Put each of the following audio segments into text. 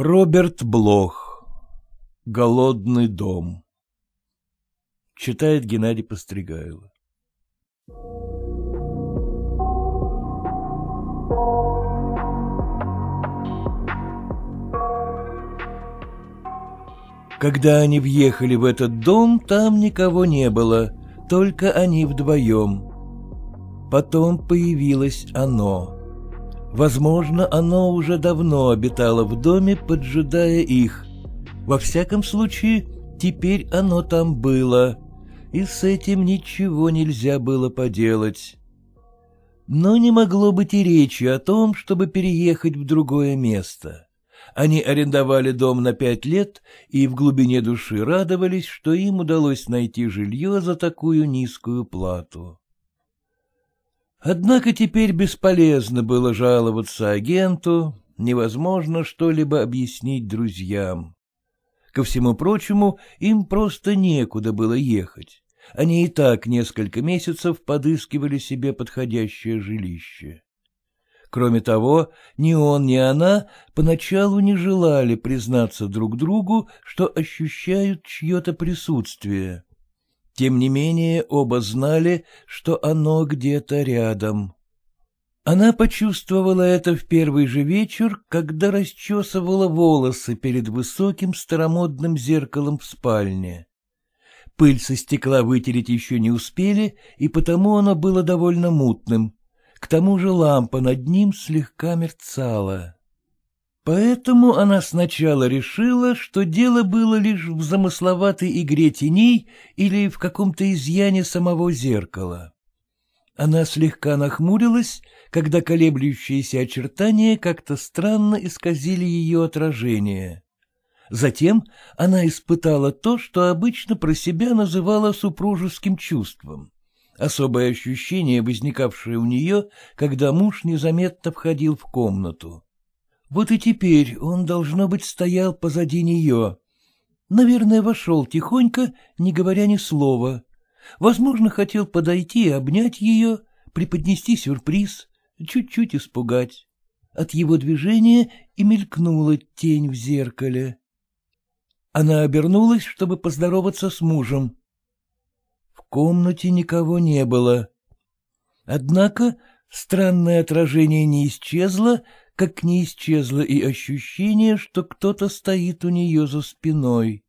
Роберт Блох. Голодный дом. Читает Геннадий Постригайло. Когда они въехали в этот дом, там никого не было, только они вдвоем. Потом появилось оно. Возможно, оно уже давно обитало в доме, поджидая их. Во всяком случае, теперь оно там было, и с этим ничего нельзя было поделать. Но не могло быть и речи о том, чтобы переехать в другое место. Они арендовали дом на пять лет и в глубине души радовались, что им удалось найти жилье за такую низкую плату. Однако теперь бесполезно было жаловаться агенту, невозможно что-либо объяснить друзьям. Ко всему прочему, им просто некуда было ехать. Они и так несколько месяцев подыскивали себе подходящее жилище. Кроме того, ни он, ни она поначалу не желали признаться друг другу, что ощущают чье-то присутствие. Тем не менее, оба знали, что оно где-то рядом. Она почувствовала это в первый же вечер, когда расчесывала волосы перед высоким старомодным зеркалом в спальне. Пыль со стекла вытереть еще не успели, и потому оно было довольно мутным. К тому же лампа над ним слегка мерцала. Поэтому она сначала решила, что дело было лишь в замысловатой игре теней или в каком-то изъяне самого зеркала. Она слегка нахмурилась, когда колеблющиеся очертания как-то странно исказили ее отражение. Затем она испытала то, что обычно про себя называла супружеским чувством. Особое ощущение, возникавшее у нее, когда муж незаметно входил в комнату. Вот и теперь он, должно быть, стоял позади нее. Наверное, вошел тихонько, не говоря ни слова. Возможно, хотел подойти и обнять ее, преподнести сюрприз, чуть-чуть испугать. От его движения и мелькнула тень в зеркале. Она обернулась, чтобы поздороваться с мужем. В комнате никого не было. Однако странное отражение не исчезло, как не исчезло и ощущение, что кто-то стоит у нее за спиной.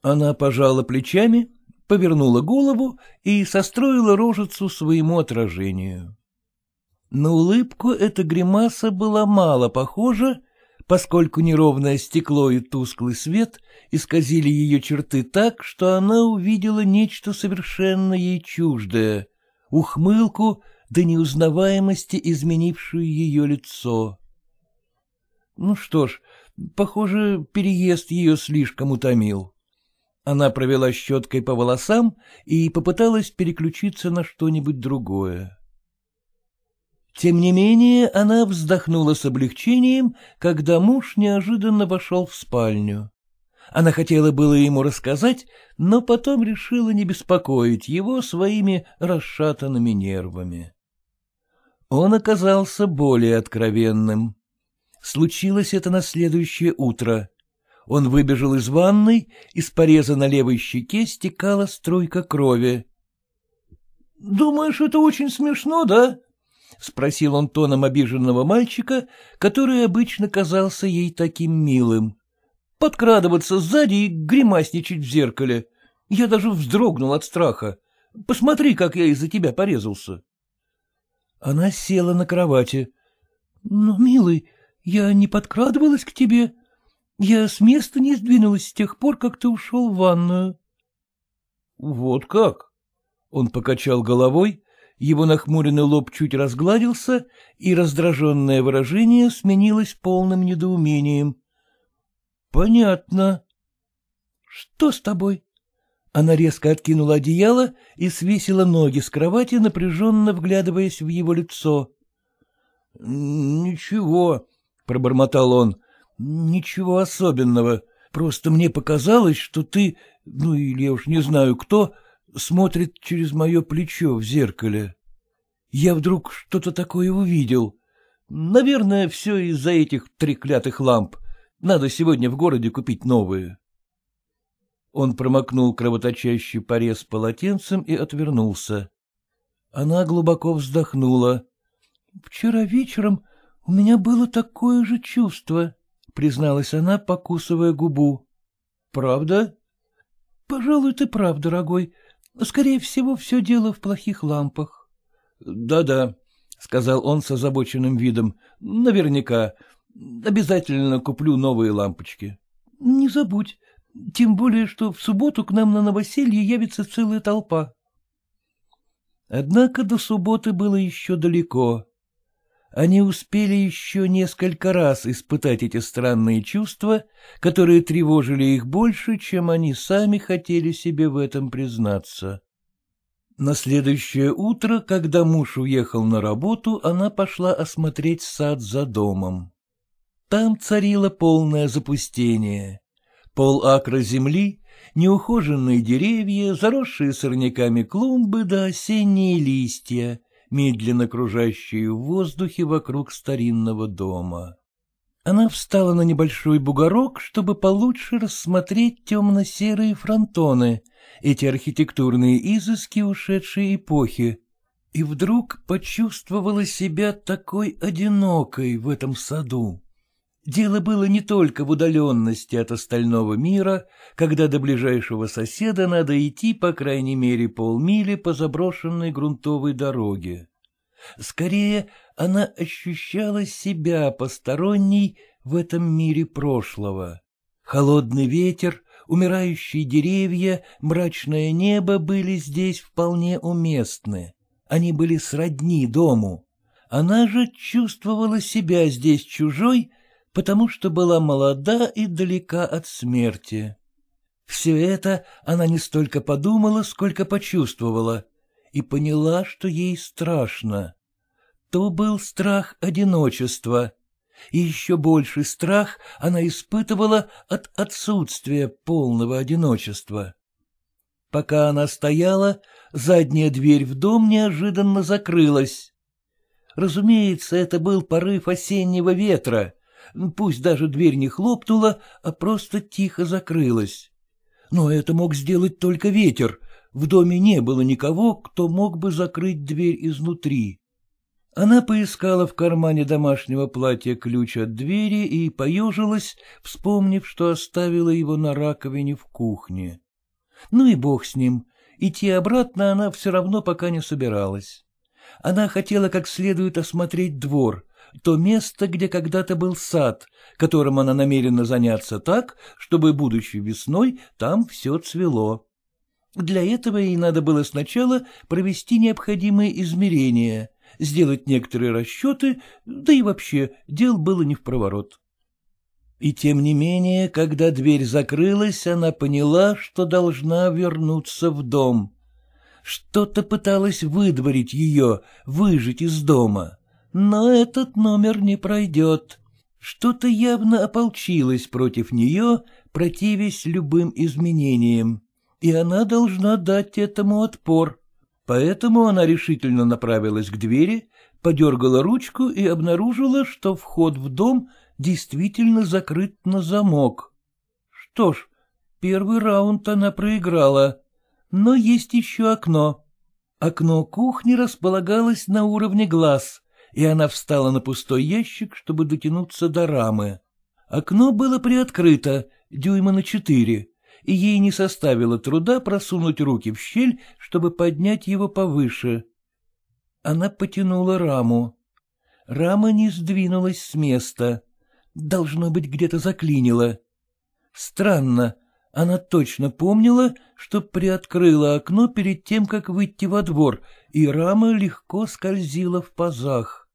Она пожала плечами, повернула голову и состроила рожицу своему отражению. На улыбку эта гримаса была мало похожа, поскольку неровное стекло и тусклый свет исказили ее черты так, что она увидела нечто совершенно ей чуждое — ухмылку, до неузнаваемости изменившую ее лицо. Ну что ж, похоже, переезд ее слишком утомил. Она провела щеткой по волосам и попыталась переключиться на что-нибудь другое. Тем не менее, она вздохнула с облегчением, когда муж неожиданно вошел в спальню. Она хотела было ему рассказать, но потом решила не беспокоить его своими расшатанными нервами. Он оказался более откровенным. Случилось это на следующее утро. Он выбежал из ванной, из пореза на левой щеке стекала струйка крови. — Думаешь, это очень смешно, да? — спросил он тоном обиженного мальчика, который обычно казался ей таким милым. — Подкрадываться сзади и гримасничать в зеркале. Я даже вздрогнул от страха. Посмотри, как я из-за тебя порезался. Она села на кровати. — Но, милый, я не подкрадывалась к тебе. Я с места не сдвинулась с тех пор, как ты ушел в ванную. — Вот как? Он покачал головой, его нахмуренный лоб чуть разгладился, и раздраженное выражение сменилось полным недоумением. — Понятно. — Что с тобой? Она резко откинула одеяло и свесила ноги с кровати, напряженно вглядываясь в его лицо. — Ничего, — пробормотал он, — ничего особенного. Просто мне показалось, что ты, ну или я уж не знаю кто, смотрит через мое плечо в зеркале. Я вдруг что-то такое увидел. Наверное, все из-за этих треклятых ламп. Надо сегодня в городе купить новые. Он промокнул кровоточащий порез полотенцем и отвернулся. Она глубоко вздохнула. — Вчера вечером у меня было такое же чувство, — призналась она, покусывая губу. — Правда? — Пожалуй, ты прав, дорогой. Скорее всего, все дело в плохих лампах. Да — Да-да, — сказал он с озабоченным видом. — Наверняка. Обязательно куплю новые лампочки. — Не забудь. Тем более, что в субботу к нам на новоселье явится целая толпа. Однако до субботы было еще далеко. Они успели еще несколько раз испытать эти странные чувства, которые тревожили их больше, чем они сами хотели себе в этом признаться. На следующее утро, когда муж уехал на работу, она пошла осмотреть сад за домом. Там царило полное запустение. Пол акра земли, неухоженные деревья, заросшие сорняками клумбы да осенние листья, медленно кружащие в воздухе вокруг старинного дома. Она встала на небольшой бугорок, чтобы получше рассмотреть темно-серые фронтоны, эти архитектурные изыски ушедшей эпохи, и вдруг почувствовала себя такой одинокой в этом саду. Дело было не только в удаленности от остального мира, когда до ближайшего соседа надо идти по крайней мере полмили по заброшенной грунтовой дороге. Скорее, она ощущала себя посторонней в этом мире прошлого. Холодный ветер, умирающие деревья, мрачное небо были здесь вполне уместны. Они были сродни дому. Она же чувствовала себя здесь чужой, потому что была молода и далека от смерти. Все это она не столько подумала, сколько почувствовала, и поняла, что ей страшно. То был страх одиночества, и еще больший страх она испытывала от отсутствия полного одиночества. Пока она стояла, задняя дверь в дом неожиданно закрылась. Разумеется, это был порыв осеннего ветра, пусть даже дверь не хлопнула, а просто тихо закрылась. Но это мог сделать только ветер, в доме не было никого, кто мог бы закрыть дверь изнутри. Она поискала в кармане домашнего платья ключ от двери и поежилась, вспомнив, что оставила его на раковине в кухне. Ну и бог с ним, идти обратно она все равно пока не собиралась. Она хотела как следует осмотреть двор, то место, где когда-то был сад, которым она намерена заняться так, чтобы, будущей весной, там все цвело. Для этого ей надо было сначала провести необходимые измерения, сделать некоторые расчеты, да и вообще дел было не в проворот. И тем не менее, когда дверь закрылась, она поняла, что должна вернуться в дом. Что-то пыталось выдворить ее, выжить из дома. Но этот номер не пройдет. Что-то явно ополчилось против нее, противясь любым изменениям, и она должна дать этому отпор. Поэтому она решительно направилась к двери, подергала ручку и обнаружила, что вход в дом действительно закрыт на замок. Что ж, первый раунд она проиграла, но есть еще окно. Окно кухни располагалось на уровне глаз, и она встала на пустой ящик, чтобы дотянуться до рамы. Окно было приоткрыто, дюйма на четыре, и ей не составило труда просунуть руки в щель, чтобы поднять его повыше. Она потянула раму. Рама не сдвинулась с места. Должно быть, где-то заклинило. Странно, она точно помнила, что приоткрыла окно перед тем, как выйти во двор, и рама легко скользила в пазах.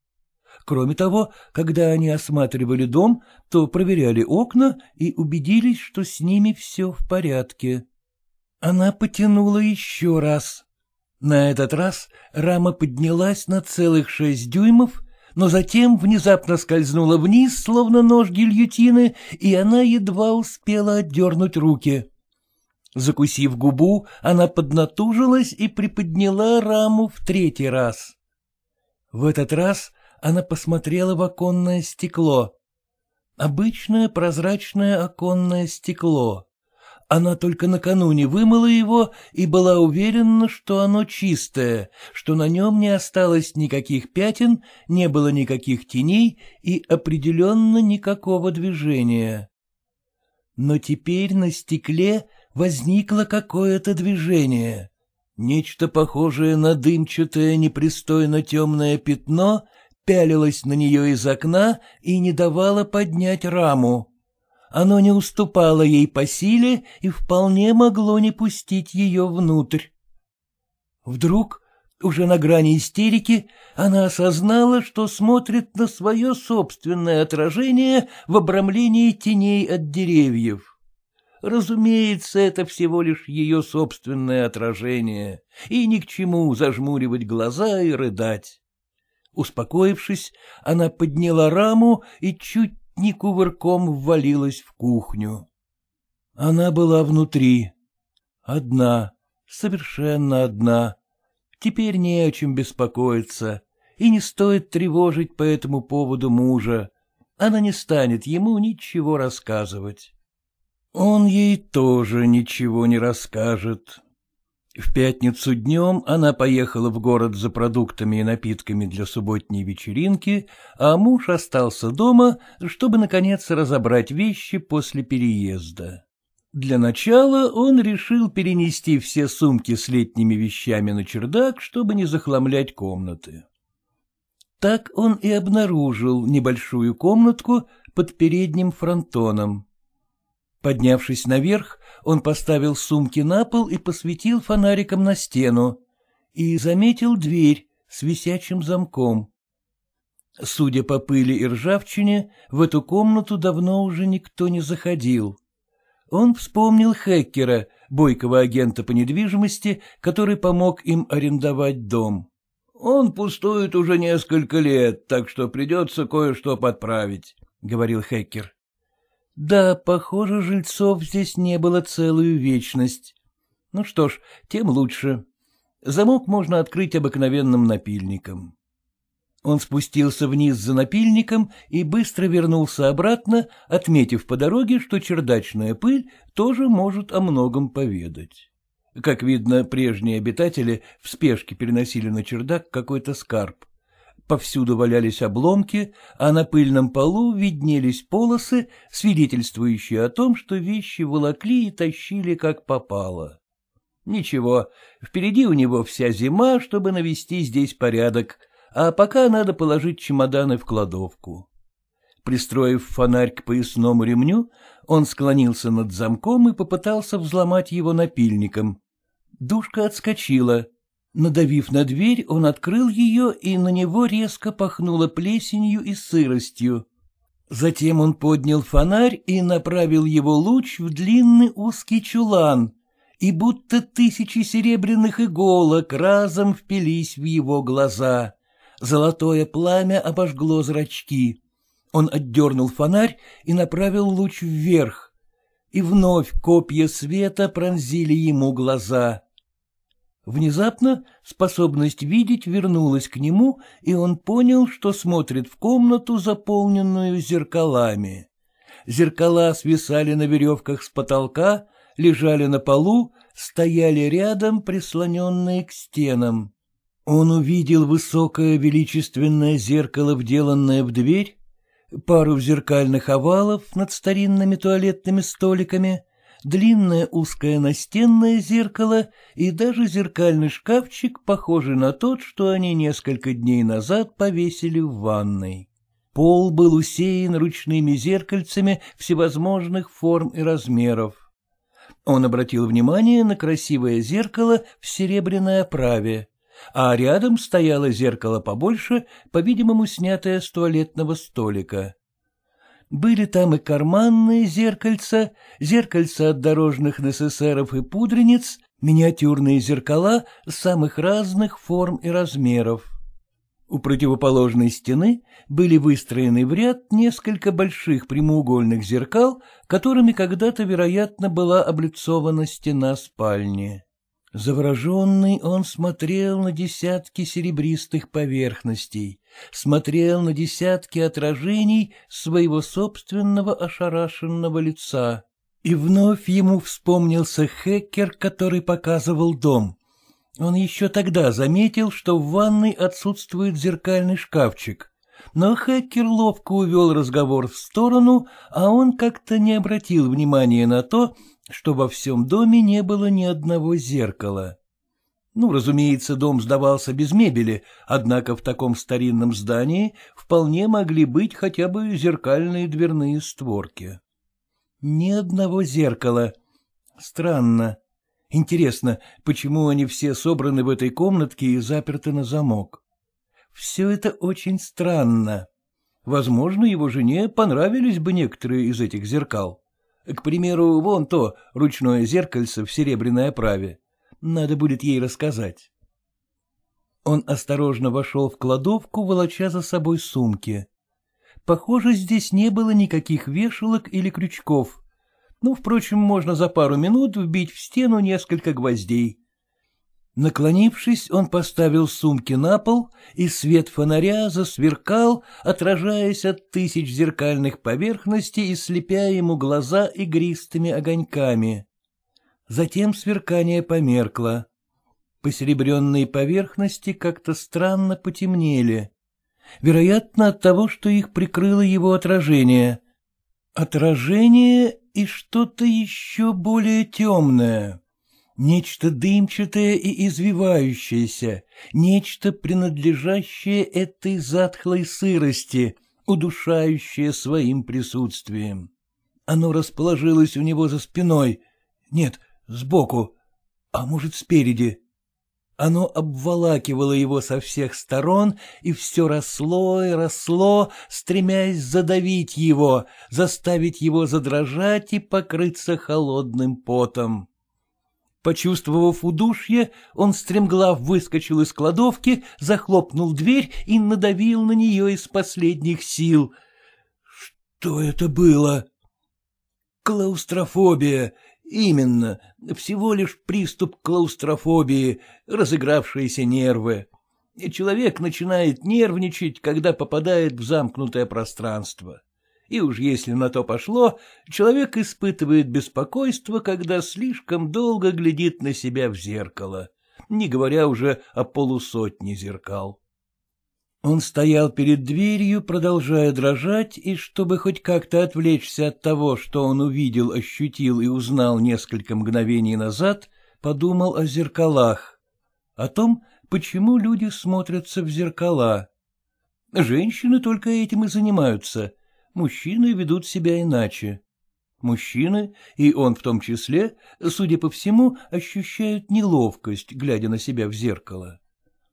Кроме того, когда они осматривали дом, то проверяли окна и убедились, что с ними все в порядке. Она потянула еще раз. На этот раз рама поднялась на целых шесть дюймов, но затем внезапно скользнула вниз, словно нож гильотины, и она едва успела отдернуть руки. Закусив губу, она поднатужилась и приподняла раму в третий раз. В этот раз она посмотрела в оконное стекло. Обычное прозрачное оконное стекло. Она только накануне вымыла его и была уверена, что оно чистое, что на нем не осталось никаких пятен, не было никаких теней и определенно никакого движения. Но теперь на стекле возникло какое-то движение. Нечто похожее на дымчатое непристойно темное пятно пялилось на нее из окна и не давало поднять раму. Оно не уступало ей по силе и вполне могло не пустить ее внутрь. Вдруг, уже на грани истерики, она осознала, что смотрит на свое собственное отражение в обрамлении теней от деревьев. Разумеется, это всего лишь ее собственное отражение, и ни к чему зажмуривать глаза и рыдать. Успокоившись, она подняла раму и чуть ни кувырком ввалилась в кухню. Она была внутри. Одна, совершенно одна. Теперь не о чем беспокоиться, и не стоит тревожить по этому поводу мужа. Она не станет ему ничего рассказывать. Он ей тоже ничего не расскажет. В пятницу днем она поехала в город за продуктами и напитками для субботней вечеринки, а муж остался дома, чтобы, наконец, разобрать вещи после переезда. Для начала он решил перенести все сумки с летними вещами на чердак, чтобы не захламлять комнаты. Так он и обнаружил небольшую комнатку под передним фронтоном. Поднявшись наверх, он поставил сумки на пол и посветил фонариком на стену, и заметил дверь с висячим замком. Судя по пыли и ржавчине, в эту комнату давно уже никто не заходил. Он вспомнил Хеккера, бойкого агента по недвижимости, который помог им арендовать дом. «Он пустует уже несколько лет, так что придется кое-что подправить», — говорил Хеккер. Да, похоже, жильцов здесь не было целую вечность. Ну что ж, тем лучше. Замок можно открыть обыкновенным напильником. Он спустился вниз за напильником и быстро вернулся обратно, отметив по дороге, что чердачная пыль тоже может о многом поведать. Как видно, прежние обитатели в спешке переносили на чердак какой-то скарб повсюду валялись обломки, а на пыльном полу виднелись полосы, свидетельствующие о том, что вещи волокли и тащили как попало. Ничего, впереди у него вся зима, чтобы навести здесь порядок, а пока надо положить чемоданы в кладовку. Пристроив фонарь к поясному ремню, он склонился над замком и попытался взломать его напильником. Душка отскочила — Надавив на дверь, он открыл ее, и на него резко пахнуло плесенью и сыростью. Затем он поднял фонарь и направил его луч в длинный узкий чулан, и будто тысячи серебряных иголок разом впились в его глаза. Золотое пламя обожгло зрачки. Он отдернул фонарь и направил луч вверх, и вновь копья света пронзили ему глаза. Внезапно способность видеть вернулась к нему, и он понял, что смотрит в комнату, заполненную зеркалами. Зеркала свисали на веревках с потолка, лежали на полу, стояли рядом, прислоненные к стенам. Он увидел высокое величественное зеркало, вделанное в дверь, пару зеркальных овалов над старинными туалетными столиками — длинное узкое настенное зеркало и даже зеркальный шкафчик, похожий на тот, что они несколько дней назад повесили в ванной. Пол был усеян ручными зеркальцами всевозможных форм и размеров. Он обратил внимание на красивое зеркало в серебряной оправе, а рядом стояло зеркало побольше, по-видимому, снятое с туалетного столика. Были там и карманные зеркальца, зеркальца от дорожных НССРов и пудрениц, миниатюрные зеркала самых разных форм и размеров. У противоположной стены были выстроены в ряд несколько больших прямоугольных зеркал, которыми когда-то, вероятно, была облицована стена спальни. Завороженный он смотрел на десятки серебристых поверхностей, смотрел на десятки отражений своего собственного ошарашенного лица. И вновь ему вспомнился Хеккер, который показывал дом. Он еще тогда заметил, что в ванной отсутствует зеркальный шкафчик. Но Хеккер ловко увел разговор в сторону, а он как-то не обратил внимания на то, что во всем доме не было ни одного зеркала. Ну, разумеется, дом сдавался без мебели, однако в таком старинном здании вполне могли быть хотя бы зеркальные дверные створки. Ни одного зеркала. Странно. Интересно, почему они все собраны в этой комнатке и заперты на замок? Все это очень странно. Возможно, его жене понравились бы некоторые из этих зеркал. К примеру, вон то ручное зеркальце в серебряной оправе. Надо будет ей рассказать. Он осторожно вошел в кладовку, волоча за собой сумки. Похоже, здесь не было никаких вешалок или крючков. Ну, впрочем, можно за пару минут вбить в стену несколько гвоздей. Наклонившись, он поставил сумки на пол, и свет фонаря засверкал, отражаясь от тысяч зеркальных поверхностей и слепя ему глаза игристыми огоньками. Затем сверкание померкло. Посеребренные поверхности как-то странно потемнели. Вероятно, от того, что их прикрыло его отражение. Отражение и что-то еще более темное. Нечто дымчатое и извивающееся, нечто, принадлежащее этой затхлой сырости, удушающее своим присутствием. Оно расположилось у него за спиной, нет, сбоку, а может, спереди. Оно обволакивало его со всех сторон, и все росло и росло, стремясь задавить его, заставить его задрожать и покрыться холодным потом. Почувствовав удушье, он стремглав выскочил из кладовки, захлопнул дверь и надавил на нее из последних сил. Что это было? Клаустрофобия. Именно, всего лишь приступ клаустрофобии, разыгравшиеся нервы. Человек начинает нервничать, когда попадает в замкнутое пространство и уж если на то пошло, человек испытывает беспокойство, когда слишком долго глядит на себя в зеркало, не говоря уже о полусотне зеркал. Он стоял перед дверью, продолжая дрожать, и, чтобы хоть как-то отвлечься от того, что он увидел, ощутил и узнал несколько мгновений назад, подумал о зеркалах, о том, почему люди смотрятся в зеркала. Женщины только этим и занимаются, мужчины ведут себя иначе. Мужчины, и он в том числе, судя по всему, ощущают неловкость, глядя на себя в зеркало.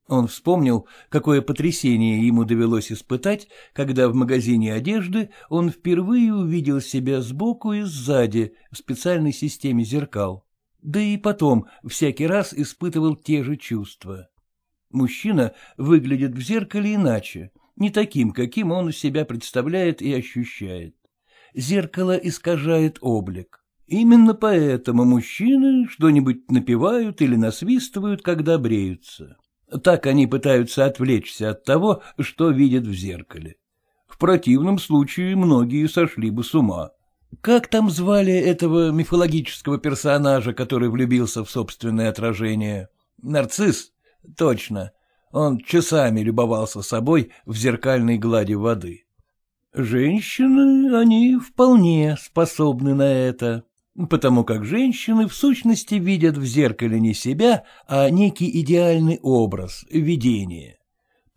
Он вспомнил, какое потрясение ему довелось испытать, когда в магазине одежды он впервые увидел себя сбоку и сзади в специальной системе зеркал. Да и потом всякий раз испытывал те же чувства. Мужчина выглядит в зеркале иначе, не таким, каким он себя представляет и ощущает. Зеркало искажает облик. Именно поэтому мужчины что-нибудь напевают или насвистывают, когда бреются. Так они пытаются отвлечься от того, что видят в зеркале. В противном случае многие сошли бы с ума. Как там звали этого мифологического персонажа, который влюбился в собственное отражение? Нарцисс? Точно. Он часами любовался собой в зеркальной глади воды. Женщины, они вполне способны на это, потому как женщины в сущности видят в зеркале не себя, а некий идеальный образ, видение.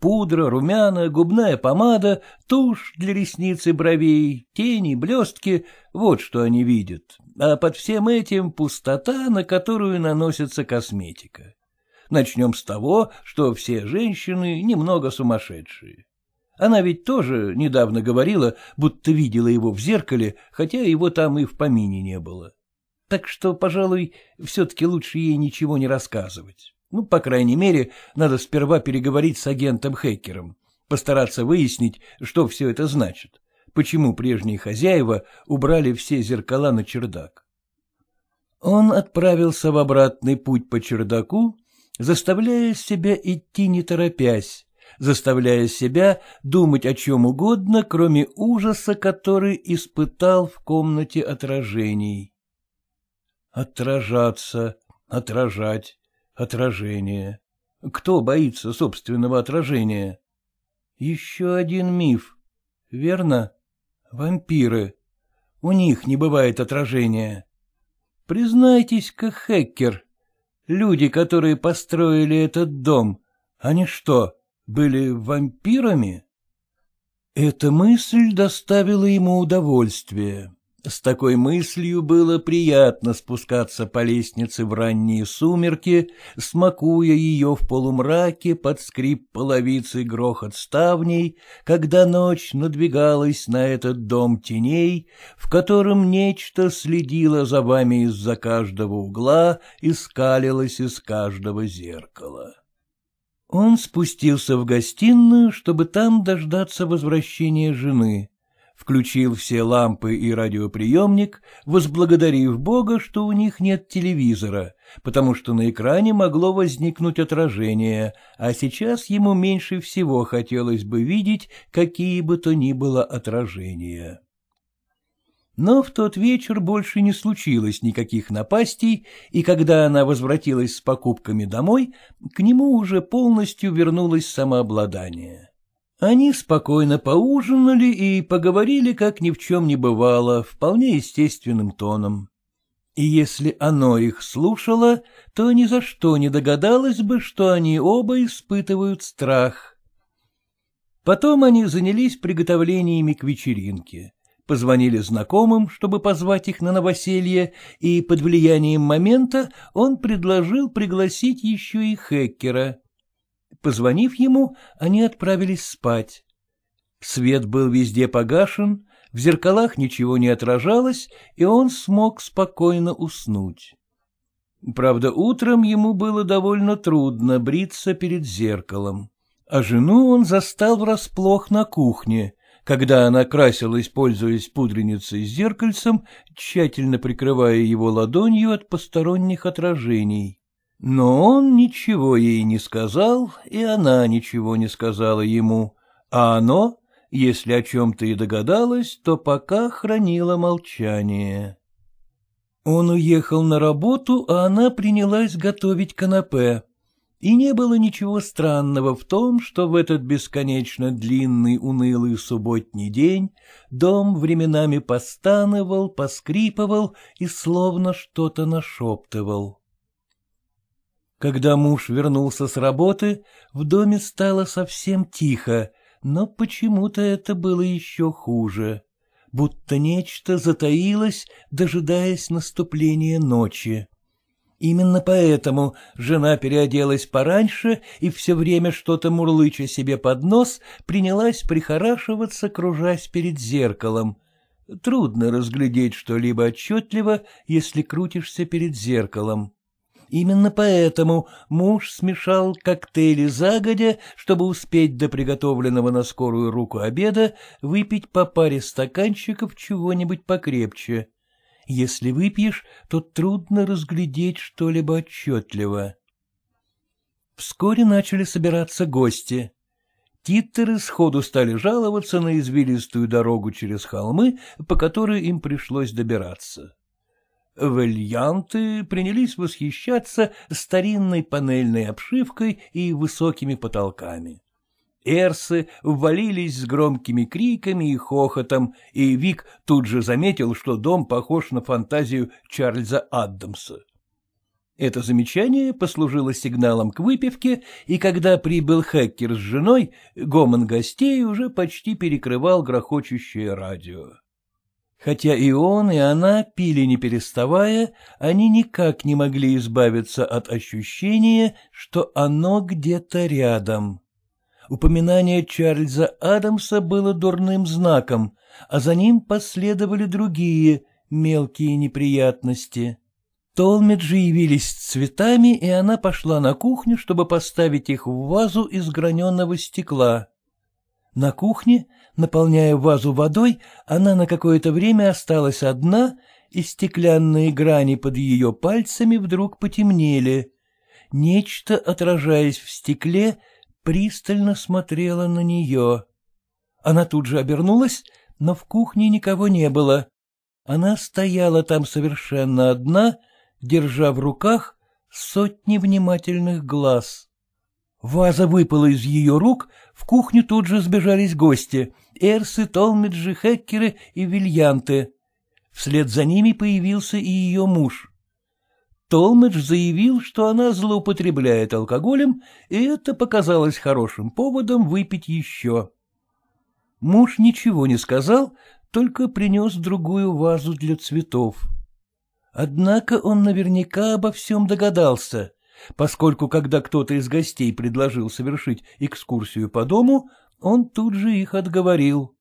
Пудра, румяна, губная помада, тушь для ресниц и бровей, тени, блестки — вот что они видят. А под всем этим пустота, на которую наносится косметика. Начнем с того, что все женщины немного сумасшедшие. Она ведь тоже недавно говорила, будто видела его в зеркале, хотя его там и в помине не было. Так что, пожалуй, все-таки лучше ей ничего не рассказывать. Ну, по крайней мере, надо сперва переговорить с агентом-хекером, постараться выяснить, что все это значит, почему прежние хозяева убрали все зеркала на чердак. Он отправился в обратный путь по чердаку, заставляя себя идти не торопясь, заставляя себя думать о чем угодно, кроме ужаса, который испытал в комнате отражений. Отражаться, отражать, отражение. Кто боится собственного отражения? Еще один миф. Верно? Вампиры. У них не бывает отражения. Признайтесь-ка, Хеккер, люди, которые построили этот дом, они что, были вампирами? Эта мысль доставила ему удовольствие. С такой мыслью было приятно спускаться по лестнице в ранние сумерки, смакуя ее в полумраке под скрип половицы грохот ставней, когда ночь надвигалась на этот дом теней, в котором нечто следило за вами из-за каждого угла и скалилось из каждого зеркала. Он спустился в гостиную, чтобы там дождаться возвращения жены включил все лампы и радиоприемник, возблагодарив Бога, что у них нет телевизора, потому что на экране могло возникнуть отражение, а сейчас ему меньше всего хотелось бы видеть какие бы то ни было отражения. Но в тот вечер больше не случилось никаких напастей, и когда она возвратилась с покупками домой, к нему уже полностью вернулось самообладание. Они спокойно поужинали и поговорили, как ни в чем не бывало, вполне естественным тоном. И если оно их слушало, то ни за что не догадалось бы, что они оба испытывают страх. Потом они занялись приготовлениями к вечеринке. Позвонили знакомым, чтобы позвать их на новоселье, и под влиянием момента он предложил пригласить еще и Хеккера. Позвонив ему, они отправились спать. Свет был везде погашен, в зеркалах ничего не отражалось, и он смог спокойно уснуть. Правда, утром ему было довольно трудно бриться перед зеркалом, а жену он застал врасплох на кухне, когда она красилась, пользуясь пудреницей с зеркальцем, тщательно прикрывая его ладонью от посторонних отражений. Но он ничего ей не сказал, и она ничего не сказала ему, а оно, если о чем-то и догадалось, то пока хранило молчание. Он уехал на работу, а она принялась готовить канапе. И не было ничего странного в том, что в этот бесконечно длинный унылый субботний день дом временами постановал, поскрипывал и словно что-то нашептывал. Когда муж вернулся с работы, в доме стало совсем тихо, но почему-то это было еще хуже, будто нечто затаилось, дожидаясь наступления ночи. Именно поэтому жена переоделась пораньше и все время что-то мурлыча себе под нос принялась прихорашиваться, кружась перед зеркалом. Трудно разглядеть что-либо отчетливо, если крутишься перед зеркалом. Именно поэтому муж смешал коктейли загодя, чтобы успеть до приготовленного на скорую руку обеда выпить по паре стаканчиков чего-нибудь покрепче. Если выпьешь, то трудно разглядеть что-либо отчетливо. Вскоре начали собираться гости. Титтеры сходу стали жаловаться на извилистую дорогу через холмы, по которой им пришлось добираться. Вальянты принялись восхищаться старинной панельной обшивкой и высокими потолками. Эрсы ввалились с громкими криками и хохотом, и Вик тут же заметил, что дом похож на фантазию Чарльза Аддамса. Это замечание послужило сигналом к выпивке, и когда прибыл Хеккер с женой, гомон гостей уже почти перекрывал грохочущее радио. Хотя и он, и она пили не переставая, они никак не могли избавиться от ощущения, что оно где-то рядом. Упоминание Чарльза Адамса было дурным знаком, а за ним последовали другие мелкие неприятности. Толмеджи явились цветами, и она пошла на кухню, чтобы поставить их в вазу из граненого стекла. На кухне, наполняя вазу водой, она на какое-то время осталась одна и стеклянные грани под ее пальцами вдруг потемнели. Нечто, отражаясь в стекле, пристально смотрело на нее. Она тут же обернулась, но в кухне никого не было. Она стояла там совершенно одна, держа в руках сотни внимательных глаз. Ваза выпала из ее рук, в кухню тут же сбежались гости — Эрсы, Толмиджи, Хеккеры и Вильянты. Вслед за ними появился и ее муж. Толмидж заявил, что она злоупотребляет алкоголем, и это показалось хорошим поводом выпить еще. Муж ничего не сказал, только принес другую вазу для цветов. Однако он наверняка обо всем догадался, поскольку когда кто-то из гостей предложил совершить экскурсию по дому, он тут же их отговорил.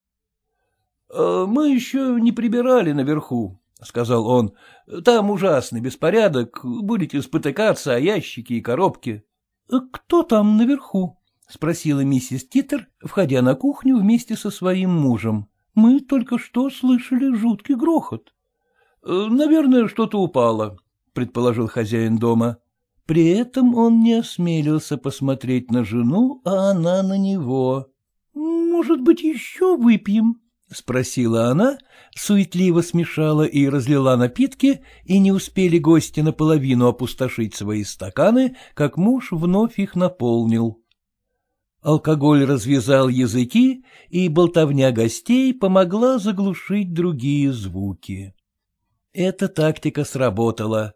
«А — Мы еще не прибирали наверху, — сказал он. — Там ужасный беспорядок, будете спотыкаться о ящики и коробки. — Кто там наверху? — спросила миссис Титер, входя на кухню вместе со своим мужем. — Мы только что слышали жуткий грохот. — Наверное, что-то упало, — предположил хозяин дома. При этом он не осмелился посмотреть на жену, а она на него. — Может быть, еще выпьем? — спросила она, суетливо смешала и разлила напитки, и не успели гости наполовину опустошить свои стаканы, как муж вновь их наполнил. Алкоголь развязал языки, и болтовня гостей помогла заглушить другие звуки. Эта тактика сработала.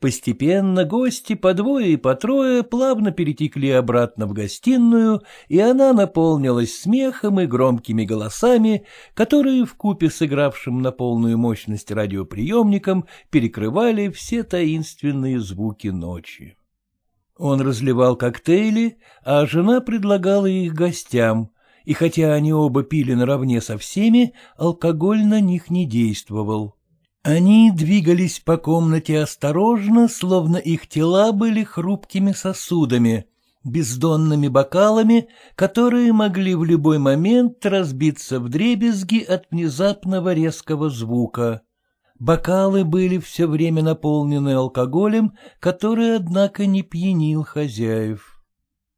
Постепенно гости по двое и по трое плавно перетекли обратно в гостиную, и она наполнилась смехом и громкими голосами, которые вкупе с игравшим на полную мощность радиоприемником перекрывали все таинственные звуки ночи. Он разливал коктейли, а жена предлагала их гостям, и хотя они оба пили наравне со всеми, алкоголь на них не действовал. Они двигались по комнате осторожно, словно их тела были хрупкими сосудами, бездонными бокалами, которые могли в любой момент разбиться в дребезги от внезапного резкого звука. Бокалы были все время наполнены алкоголем, который, однако, не пьянил хозяев.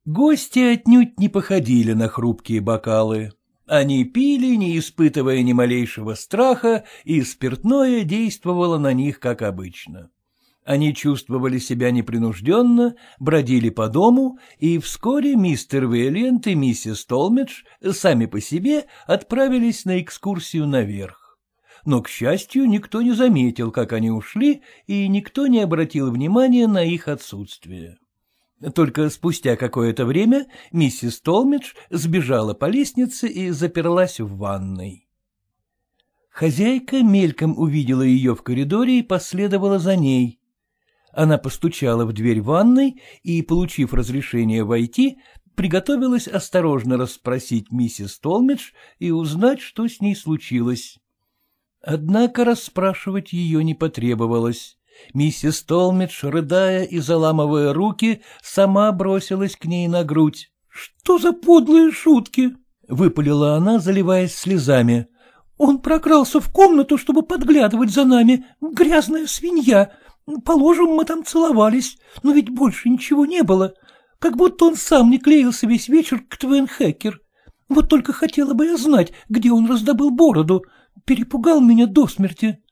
Гости отнюдь не походили на хрупкие бокалы. Они пили, не испытывая ни малейшего страха, и спиртное действовало на них, как обычно. Они чувствовали себя непринужденно, бродили по дому, и вскоре мистер Виолент и миссис Толмидж сами по себе отправились на экскурсию наверх. Но, к счастью, никто не заметил, как они ушли, и никто не обратил внимания на их отсутствие. Только спустя какое-то время миссис Толмидж сбежала по лестнице и заперлась в ванной. Хозяйка мельком увидела ее в коридоре и последовала за ней. Она постучала в дверь ванной и, получив разрешение войти, приготовилась осторожно расспросить миссис Толмидж и узнать, что с ней случилось. Однако расспрашивать ее не потребовалось. Миссис Толмидж, рыдая и заламывая руки, сама бросилась к ней на грудь. — Что за подлые шутки? — выпалила она, заливаясь слезами. — Он прокрался в комнату, чтобы подглядывать за нами. Грязная свинья. Положим, мы там целовались, но ведь больше ничего не было. Как будто он сам не клеился весь вечер к Твен Хекер. Вот только хотела бы я знать, где он раздобыл бороду. Перепугал меня до смерти. —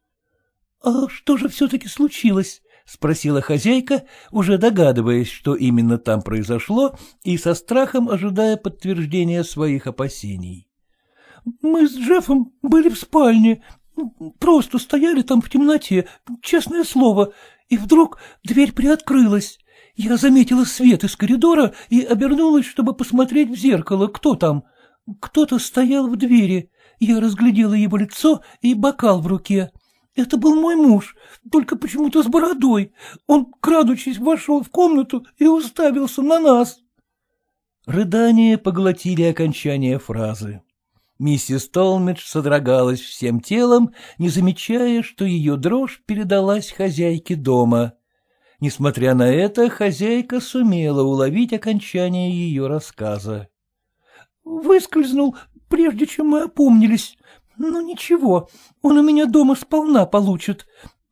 А что же все-таки случилось? — спросила хозяйка, уже догадываясь, что именно там произошло, и со страхом ожидая подтверждения своих опасений. — Мы с Джеффом были в спальне, просто стояли там в темноте, честное слово, и вдруг дверь приоткрылась. Я заметила свет из коридора и обернулась, чтобы посмотреть в зеркало, кто там. Кто-то стоял в двери. Я разглядела его лицо и бокал в руке. Это был мой муж, только почему-то с бородой. Он, крадучись, вошел в комнату и уставился на нас. Рыдания поглотили окончание фразы. Миссис Толмидж содрогалась всем телом, не замечая, что ее дрожь передалась хозяйке дома. Несмотря на это, хозяйка сумела уловить окончание ее рассказа. — Выскользнул, прежде чем мы опомнились. — Ну ничего, он у меня дома сполна получит.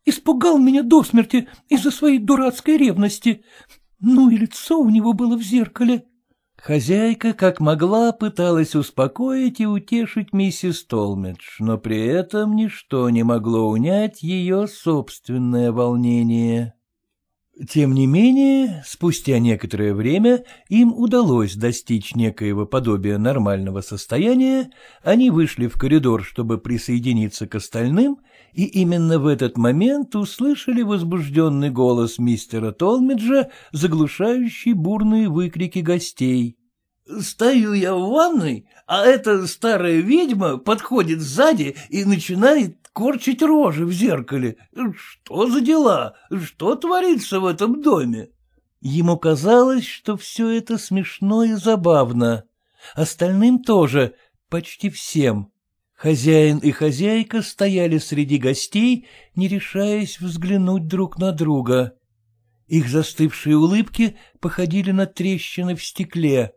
Испугал меня до смерти из-за своей дурацкой ревности. Ну и лицо у него было в зеркале. Хозяйка, как могла, пыталась успокоить и утешить миссис Толмидж, но при этом ничто не могло унять ее собственное волнение. Тем не менее, спустя некоторое время им удалось достичь некоего подобия нормального состояния, они вышли в коридор, чтобы присоединиться к остальным, и именно в этот момент услышали возбужденный голос мистера Толмиджа, заглушающий бурные выкрики гостей. Стою я в ванной, а эта старая ведьма подходит сзади и начинает корчить рожи в зеркале. Что за дела? Что творится в этом доме? Ему казалось, что все это смешно и забавно. Остальным тоже, почти всем. Хозяин и хозяйка стояли среди гостей, не решаясь взглянуть друг на друга. Их застывшие улыбки походили на трещины в стекле.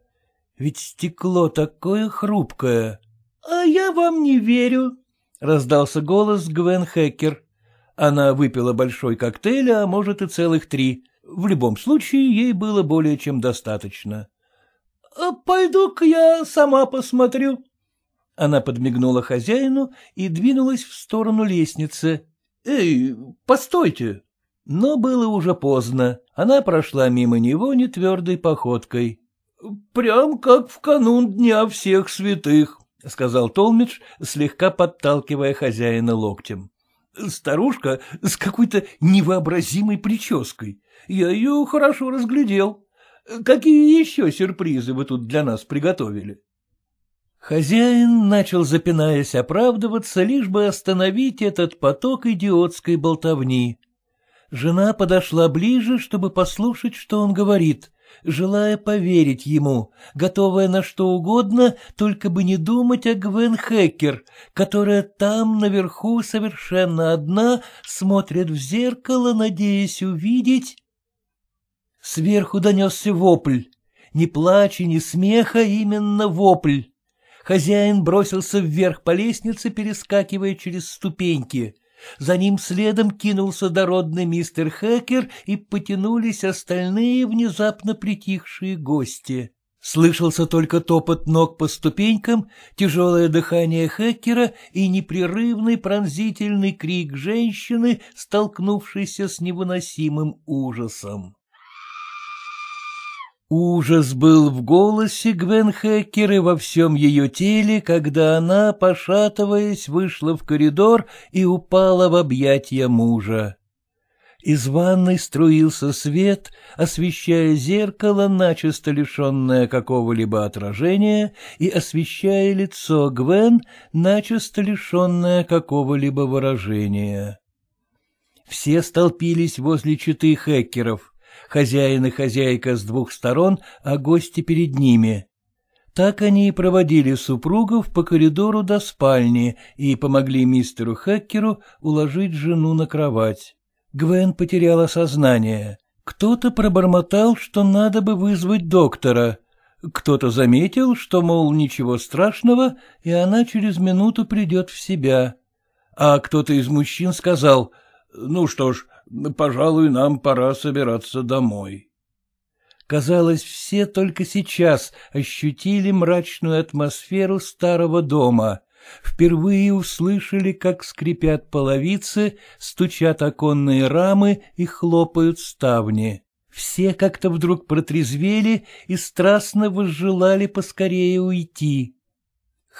Ведь стекло такое хрупкое. — А я вам не верю, — раздался голос Гвен Хеккер. Она выпила большой коктейль, а может и целых три. В любом случае, ей было более чем достаточно. «А — Пойду-ка я сама посмотрю. Она подмигнула хозяину и двинулась в сторону лестницы. — Эй, постойте! Но было уже поздно. Она прошла мимо него нетвердой походкой. — Прям как в канун Дня всех святых, — сказал Толмидж, слегка подталкивая хозяина локтем. — Старушка с какой-то невообразимой прической. Я ее хорошо разглядел. Какие еще сюрпризы вы тут для нас приготовили? Хозяин начал, запинаясь, оправдываться, лишь бы остановить этот поток идиотской болтовни. Жена подошла ближе, чтобы послушать, что он говорит, желая поверить ему, готовая на что угодно, только бы не думать о Гвен Хекер, которая там, наверху, совершенно одна, смотрит в зеркало, надеясь увидеть... Сверху донесся вопль. Ни плача, ни смеха, именно вопль. Хозяин бросился вверх по лестнице, перескакивая через ступеньки. За ним следом кинулся дородный мистер Хекер, и потянулись остальные внезапно притихшие гости. Слышался только топот ног по ступенькам, тяжелое дыхание Хекера и непрерывный пронзительный крик женщины, столкнувшейся с невыносимым ужасом. Ужас был в голосе Гвен Хеккер и во всем ее теле, когда она, пошатываясь, вышла в коридор и упала в объятия мужа. Из ванной струился свет, освещая зеркало, начисто лишенное какого-либо отражения, и освещая лицо Гвен, начисто лишенное какого-либо выражения. Все столпились возле читы Хеккеров хозяин и хозяйка с двух сторон, а гости перед ними. Так они и проводили супругов по коридору до спальни и помогли мистеру Хеккеру уложить жену на кровать. Гвен потеряла сознание. Кто-то пробормотал, что надо бы вызвать доктора. Кто-то заметил, что, мол, ничего страшного, и она через минуту придет в себя. А кто-то из мужчин сказал, ну что ж, Пожалуй, нам пора собираться домой. Казалось, все только сейчас ощутили мрачную атмосферу старого дома, впервые услышали, как скрипят половицы, стучат оконные рамы и хлопают ставни. Все как-то вдруг протрезвели и страстно возжелали поскорее уйти.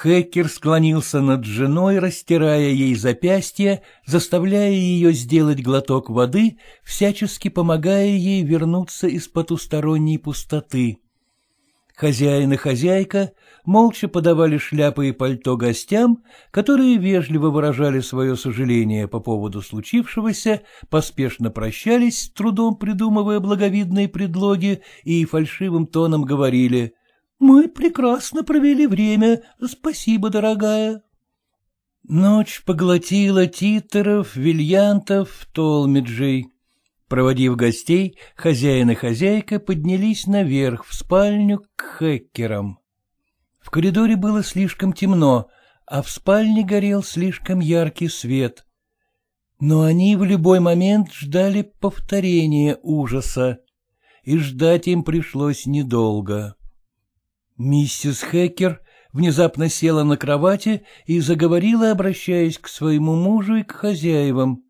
Хекер склонился над женой, растирая ей запястье, заставляя ее сделать глоток воды, всячески помогая ей вернуться из потусторонней пустоты. Хозяин и хозяйка молча подавали шляпы и пальто гостям, которые вежливо выражали свое сожаление по поводу случившегося, поспешно прощались, с трудом придумывая благовидные предлоги, и фальшивым тоном говорили мы прекрасно провели время, спасибо, дорогая. Ночь поглотила титеров, вильянтов, толмиджей. Проводив гостей, хозяин и хозяйка поднялись наверх в спальню к хеккерам. В коридоре было слишком темно, а в спальне горел слишком яркий свет. Но они в любой момент ждали повторения ужаса, и ждать им пришлось недолго. Миссис Хекер внезапно села на кровати и заговорила, обращаясь к своему мужу и к хозяевам.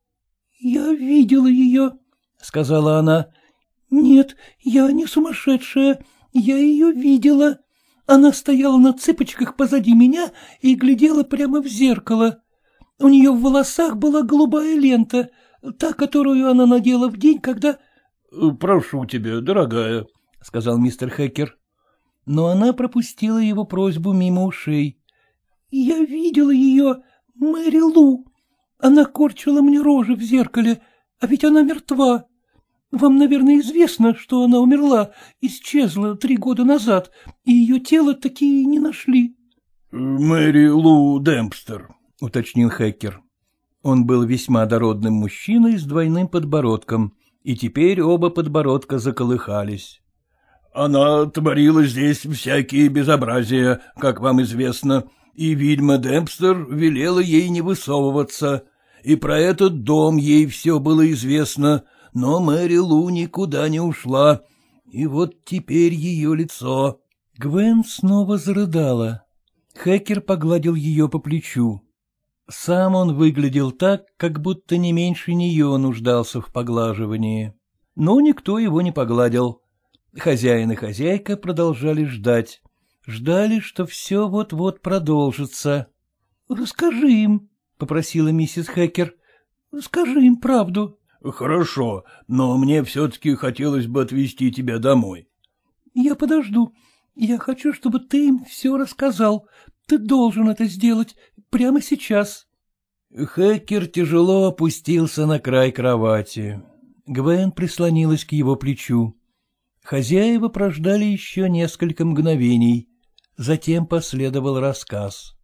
— Я видела ее, — сказала она. — Нет, я не сумасшедшая, я ее видела. Она стояла на цыпочках позади меня и глядела прямо в зеркало. У нее в волосах была голубая лента, та, которую она надела в день, когда... — Прошу тебя, дорогая, — сказал мистер Хекер но она пропустила его просьбу мимо ушей. — Я видела ее, Мэри Лу. Она корчила мне рожи в зеркале, а ведь она мертва. Вам, наверное, известно, что она умерла, исчезла три года назад, и ее тело такие не нашли. — Мэри Лу Демпстер, — уточнил Хеккер. Он был весьма дородным мужчиной с двойным подбородком, и теперь оба подбородка заколыхались. Она творила здесь всякие безобразия, как вам известно, и ведьма Демпстер велела ей не высовываться, и про этот дом ей все было известно, но Мэри Лу никуда не ушла, и вот теперь ее лицо. Гвен снова зарыдала. Хекер погладил ее по плечу. Сам он выглядел так, как будто не меньше нее нуждался в поглаживании. Но никто его не погладил. Хозяин и хозяйка продолжали ждать. Ждали, что все вот-вот продолжится. — Расскажи им, — попросила миссис Хекер. — Скажи им правду. — Хорошо, но мне все-таки хотелось бы отвезти тебя домой. — Я подожду. Я хочу, чтобы ты им все рассказал. Ты должен это сделать прямо сейчас. Хекер тяжело опустился на край кровати. Гвен прислонилась к его плечу. Хозяева прождали еще несколько мгновений. Затем последовал рассказ.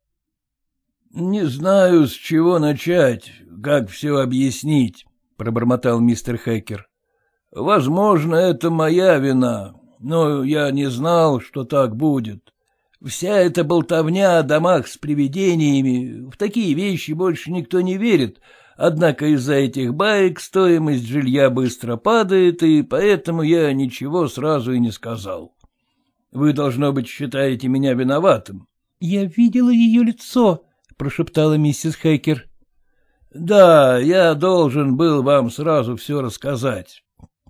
— Не знаю, с чего начать, как все объяснить, — пробормотал мистер Хекер. — Возможно, это моя вина, но я не знал, что так будет. Вся эта болтовня о домах с привидениями, в такие вещи больше никто не верит, Однако из-за этих баек стоимость жилья быстро падает, и поэтому я ничего сразу и не сказал. Вы, должно быть, считаете меня виноватым. — Я видела ее лицо, — прошептала миссис Хейкер. — Да, я должен был вам сразу все рассказать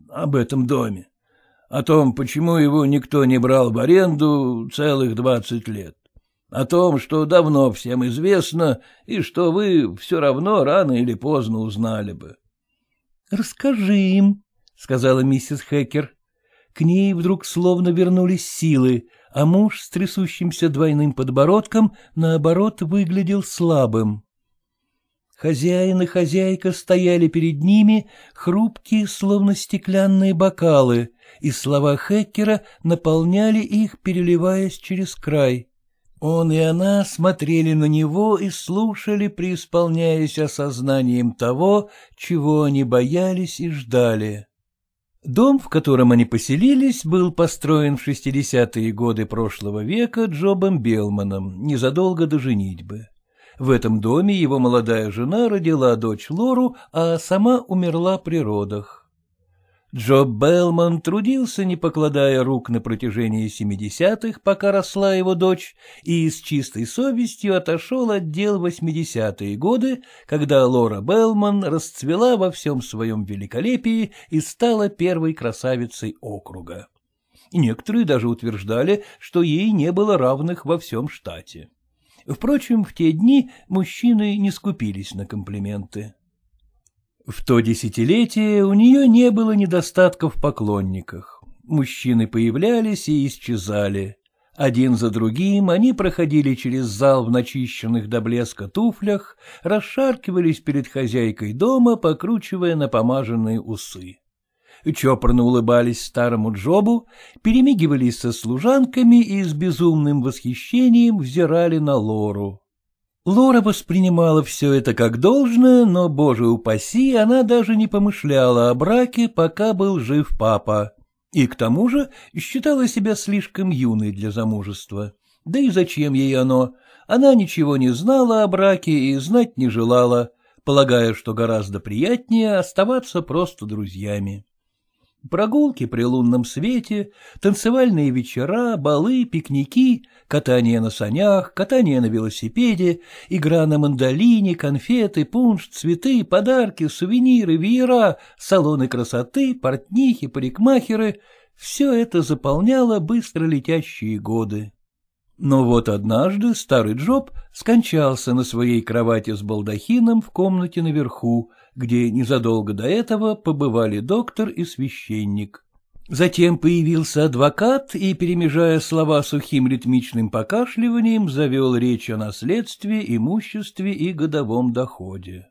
об этом доме, о том, почему его никто не брал в аренду целых двадцать лет о том, что давно всем известно, и что вы все равно рано или поздно узнали бы. — Расскажи им, — сказала миссис Хекер. К ней вдруг словно вернулись силы, а муж с трясущимся двойным подбородком, наоборот, выглядел слабым. Хозяин и хозяйка стояли перед ними, хрупкие, словно стеклянные бокалы, и слова Хеккера наполняли их, переливаясь через край. Он и она смотрели на него и слушали, преисполняясь осознанием того, чего они боялись и ждали. Дом, в котором они поселились, был построен в шестидесятые годы прошлого века Джобом Белманом, незадолго до женитьбы. В этом доме его молодая жена родила дочь Лору, а сама умерла при родах. Джо Белман трудился, не покладая рук на протяжении семидесятых, пока росла его дочь, и с чистой совестью отошел от дел восьмидесятые годы, когда Лора Белман расцвела во всем своем великолепии и стала первой красавицей округа. некоторые даже утверждали, что ей не было равных во всем штате. Впрочем, в те дни мужчины не скупились на комплименты. В то десятилетие у нее не было недостатков в поклонниках. Мужчины появлялись и исчезали. Один за другим они проходили через зал в начищенных до блеска туфлях, расшаркивались перед хозяйкой дома, покручивая напомаженные усы. Чопорно улыбались старому Джобу, перемигивались со служанками и с безумным восхищением взирали на Лору. Лора воспринимала все это как должное, но, боже упаси, она даже не помышляла о браке, пока был жив папа. И к тому же считала себя слишком юной для замужества. Да и зачем ей оно? Она ничего не знала о браке и знать не желала, полагая, что гораздо приятнее оставаться просто друзьями. Прогулки при лунном свете, танцевальные вечера, балы, пикники, катание на санях, катание на велосипеде, игра на мандолине, конфеты, пунш, цветы, подарки, сувениры, веера, салоны красоты, портнихи, парикмахеры — все это заполняло быстро летящие годы. Но вот однажды старый Джоб скончался на своей кровати с балдахином в комнате наверху, где незадолго до этого побывали доктор и священник. Затем появился адвокат и, перемежая слова сухим ритмичным покашливанием, завел речь о наследстве, имуществе и годовом доходе.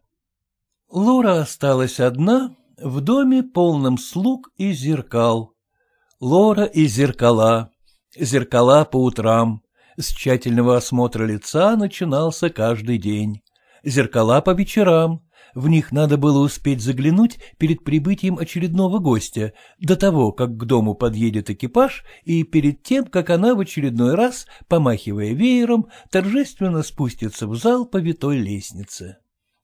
Лора осталась одна в доме, полном слуг и зеркал. Лора и зеркала, зеркала по утрам, с тщательного осмотра лица начинался каждый день. Зеркала по вечерам, в них надо было успеть заглянуть перед прибытием очередного гостя, до того, как к дому подъедет экипаж, и перед тем, как она в очередной раз, помахивая веером, торжественно спустится в зал по витой лестнице.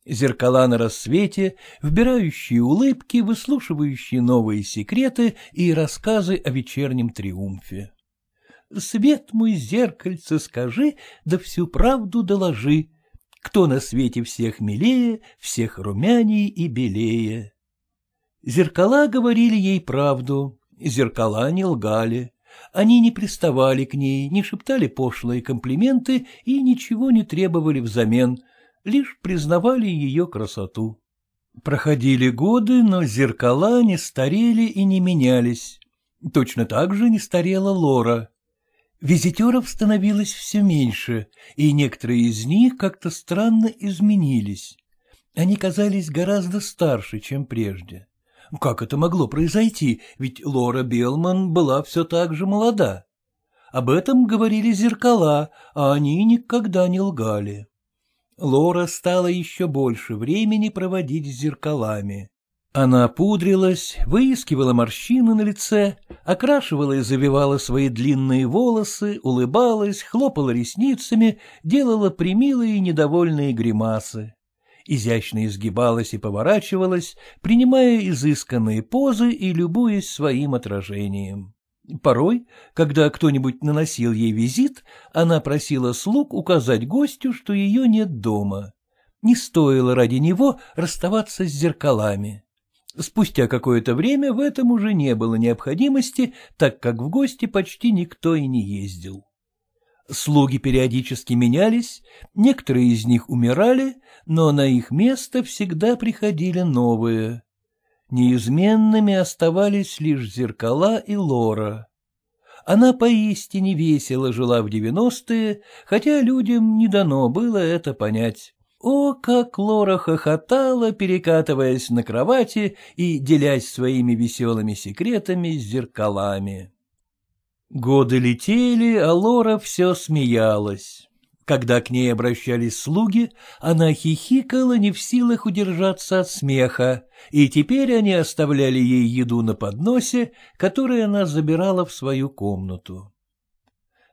Зеркала на рассвете, вбирающие улыбки, выслушивающие новые секреты и рассказы о вечернем триумфе. Свет мой, зеркальце, скажи, да всю правду доложи. Кто на свете всех милее, всех румяней и белее. Зеркала говорили ей правду, зеркала не лгали. Они не приставали к ней, не шептали пошлые комплименты и ничего не требовали взамен, лишь признавали ее красоту. Проходили годы, но зеркала не старели и не менялись. Точно так же не старела Лора. Визитеров становилось все меньше, и некоторые из них как-то странно изменились. Они казались гораздо старше, чем прежде. Как это могло произойти, ведь Лора Белман была все так же молода. Об этом говорили зеркала, а они никогда не лгали. Лора стала еще больше времени проводить с зеркалами. Она пудрилась, выискивала морщины на лице, окрашивала и завивала свои длинные волосы, улыбалась, хлопала ресницами, делала примилые недовольные гримасы. Изящно изгибалась и поворачивалась, принимая изысканные позы и любуясь своим отражением. Порой, когда кто-нибудь наносил ей визит, она просила слуг указать гостю, что ее нет дома. Не стоило ради него расставаться с зеркалами. Спустя какое-то время в этом уже не было необходимости, так как в гости почти никто и не ездил. Слуги периодически менялись, некоторые из них умирали, но на их место всегда приходили новые. Неизменными оставались лишь зеркала и лора. Она поистине весело жила в девяностые, хотя людям не дано было это понять. О, как Лора хохотала, перекатываясь на кровати и делясь своими веселыми секретами с зеркалами. Годы летели, а Лора все смеялась. Когда к ней обращались слуги, она хихикала, не в силах удержаться от смеха, и теперь они оставляли ей еду на подносе, которую она забирала в свою комнату.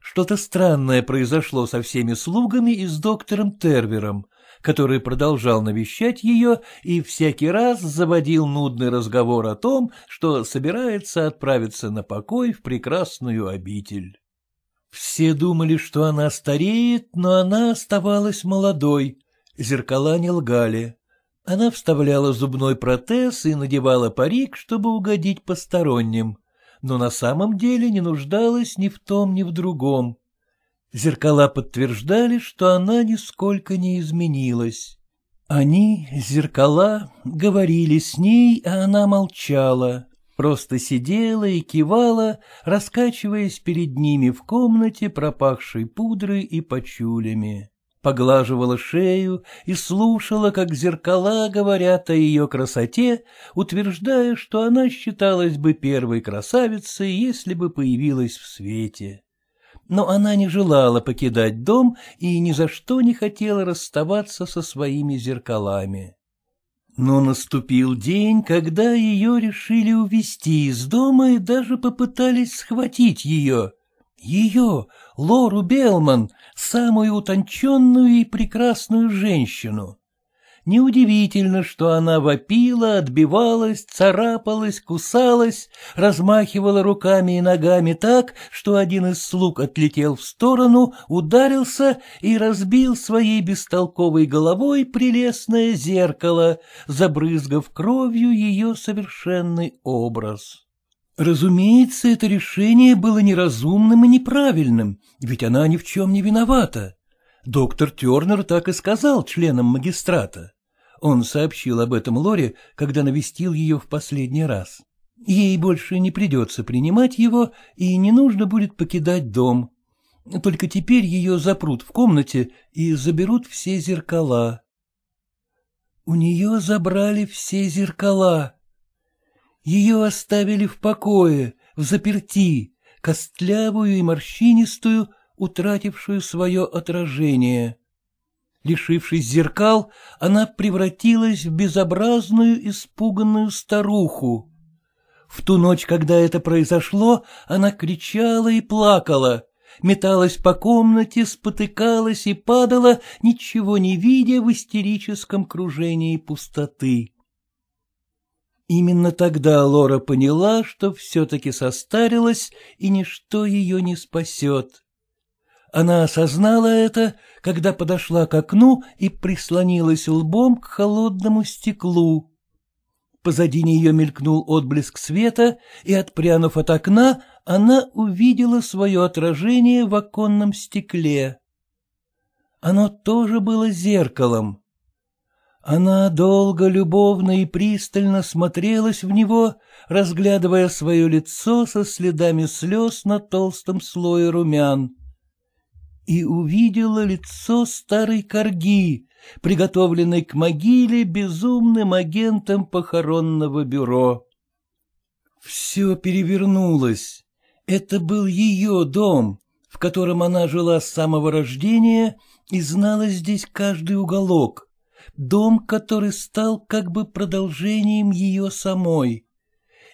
Что-то странное произошло со всеми слугами и с доктором Тервером, который продолжал навещать ее и всякий раз заводил нудный разговор о том, что собирается отправиться на покой в прекрасную обитель. Все думали, что она стареет, но она оставалась молодой, зеркала не лгали. Она вставляла зубной протез и надевала парик, чтобы угодить посторонним, но на самом деле не нуждалась ни в том, ни в другом. Зеркала подтверждали, что она нисколько не изменилась. Они, зеркала, говорили с ней, а она молчала, просто сидела и кивала, раскачиваясь перед ними в комнате, пропахшей пудрой и почулями. Поглаживала шею и слушала, как зеркала говорят о ее красоте, утверждая, что она считалась бы первой красавицей, если бы появилась в свете но она не желала покидать дом и ни за что не хотела расставаться со своими зеркалами. Но наступил день, когда ее решили увезти из дома и даже попытались схватить ее. Ее, Лору Белман, самую утонченную и прекрасную женщину. Неудивительно, что она вопила, отбивалась, царапалась, кусалась, размахивала руками и ногами так, что один из слуг отлетел в сторону, ударился и разбил своей бестолковой головой прелестное зеркало, забрызгав кровью ее совершенный образ. Разумеется, это решение было неразумным и неправильным, ведь она ни в чем не виновата. Доктор Тернер так и сказал членам магистрата. Он сообщил об этом Лоре, когда навестил ее в последний раз. Ей больше не придется принимать его, и не нужно будет покидать дом. Только теперь ее запрут в комнате и заберут все зеркала. У нее забрали все зеркала. Ее оставили в покое, в заперти, костлявую и морщинистую, утратившую свое отражение. Лишившись зеркал, она превратилась в безобразную испуганную старуху. В ту ночь, когда это произошло, она кричала и плакала, металась по комнате, спотыкалась и падала, ничего не видя в истерическом кружении пустоты. Именно тогда Лора поняла, что все-таки состарилась, и ничто ее не спасет. Она осознала это, когда подошла к окну и прислонилась лбом к холодному стеклу. Позади нее мелькнул отблеск света, и, отпрянув от окна, она увидела свое отражение в оконном стекле. Оно тоже было зеркалом. Она долго, любовно и пристально смотрелась в него, разглядывая свое лицо со следами слез на толстом слое румян и увидела лицо старой корги, приготовленной к могиле безумным агентом похоронного бюро. Все перевернулось. Это был ее дом, в котором она жила с самого рождения и знала здесь каждый уголок. Дом, который стал как бы продолжением ее самой.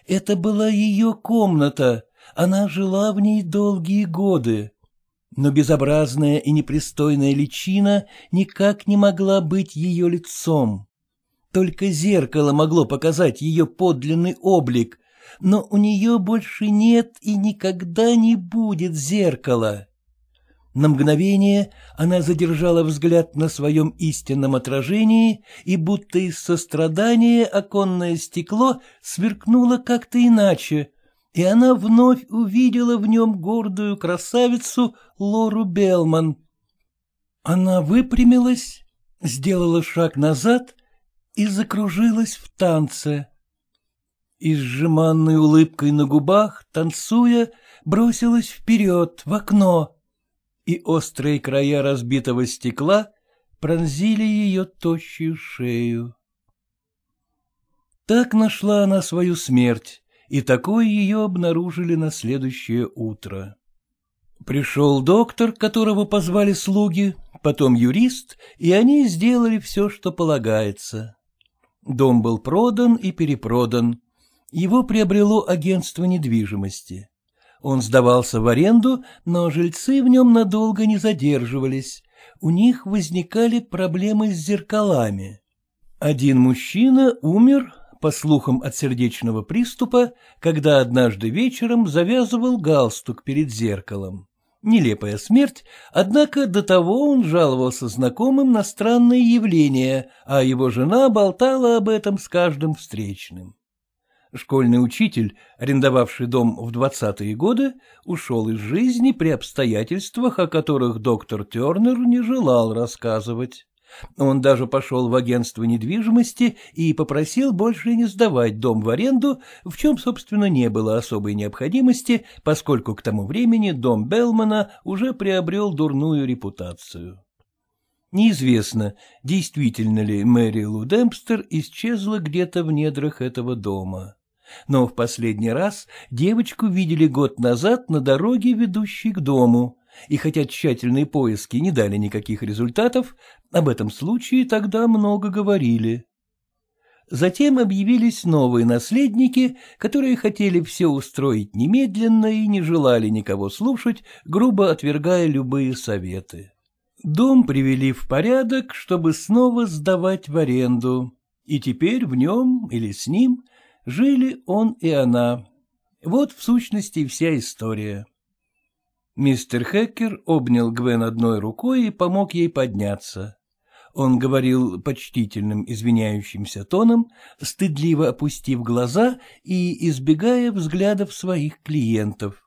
Это была ее комната, она жила в ней долгие годы. Но безобразная и непристойная личина никак не могла быть ее лицом. Только зеркало могло показать ее подлинный облик, но у нее больше нет и никогда не будет зеркала. На мгновение она задержала взгляд на своем истинном отражении, и будто из сострадания оконное стекло сверкнуло как-то иначе, и она вновь увидела в нем гордую красавицу Лору Белман. Она выпрямилась, сделала шаг назад и закружилась в танце. И с сжиманной улыбкой на губах, танцуя, бросилась вперед, в окно, и острые края разбитого стекла пронзили ее тощую шею. Так нашла она свою смерть, и такой ее обнаружили на следующее утро. Пришел доктор, которого позвали слуги, потом юрист, и они сделали все, что полагается. Дом был продан и перепродан. Его приобрело агентство недвижимости. Он сдавался в аренду, но жильцы в нем надолго не задерживались. У них возникали проблемы с зеркалами. Один мужчина умер, по слухам от сердечного приступа, когда однажды вечером завязывал галстук перед зеркалом. Нелепая смерть, однако до того он жаловался знакомым на странные явления, а его жена болтала об этом с каждым встречным. Школьный учитель, арендовавший дом в двадцатые годы, ушел из жизни при обстоятельствах, о которых доктор Тернер не желал рассказывать. Он даже пошел в агентство недвижимости и попросил больше не сдавать дом в аренду, в чем, собственно, не было особой необходимости, поскольку к тому времени дом Белмана уже приобрел дурную репутацию. Неизвестно, действительно ли Мэри Лу Демпстер исчезла где-то в недрах этого дома. Но в последний раз девочку видели год назад на дороге, ведущей к дому, и хотя тщательные поиски не дали никаких результатов, об этом случае тогда много говорили. Затем объявились новые наследники, которые хотели все устроить немедленно и не желали никого слушать, грубо отвергая любые советы. Дом привели в порядок, чтобы снова сдавать в аренду, и теперь в нем или с ним жили он и она. Вот в сущности вся история. Мистер Хеккер обнял Гвен одной рукой и помог ей подняться. Он говорил почтительным извиняющимся тоном, стыдливо опустив глаза и избегая взглядов своих клиентов.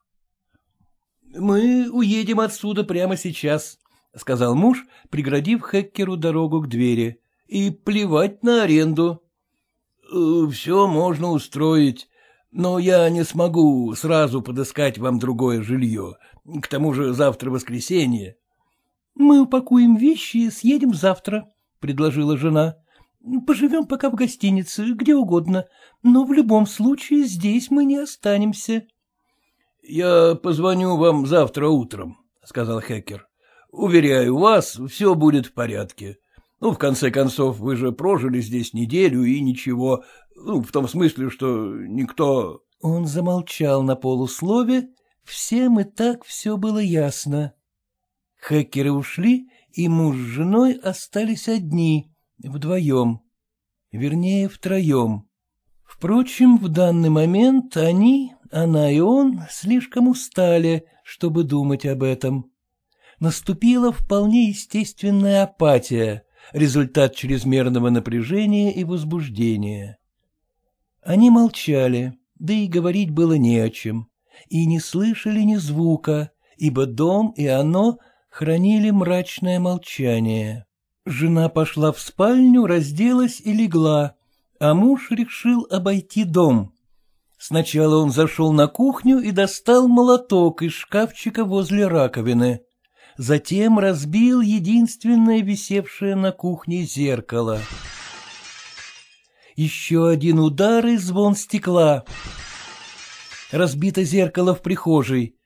— Мы уедем отсюда прямо сейчас, — сказал муж, преградив Хеккеру дорогу к двери, — и плевать на аренду. — Все можно устроить, но я не смогу сразу подыскать вам другое жилье. К тому же завтра воскресенье. — Мы упакуем вещи и съедем завтра, — предложила жена. — Поживем пока в гостинице, где угодно, но в любом случае здесь мы не останемся. — Я позвоню вам завтра утром, — сказал Хекер. — Уверяю вас, все будет в порядке. Ну, в конце концов, вы же прожили здесь неделю и ничего, ну, в том смысле, что никто... Он замолчал на полуслове, всем и так все было ясно. Хакеры ушли, и муж с женой остались одни, вдвоем, вернее, втроем. Впрочем, в данный момент они, она и он, слишком устали, чтобы думать об этом. Наступила вполне естественная апатия, результат чрезмерного напряжения и возбуждения. Они молчали, да и говорить было не о чем, и не слышали ни звука, ибо дом и оно хранили мрачное молчание. Жена пошла в спальню, разделась и легла, а муж решил обойти дом. Сначала он зашел на кухню и достал молоток из шкафчика возле раковины. Затем разбил единственное висевшее на кухне зеркало. Еще один удар и звон стекла. Разбито зеркало в прихожей.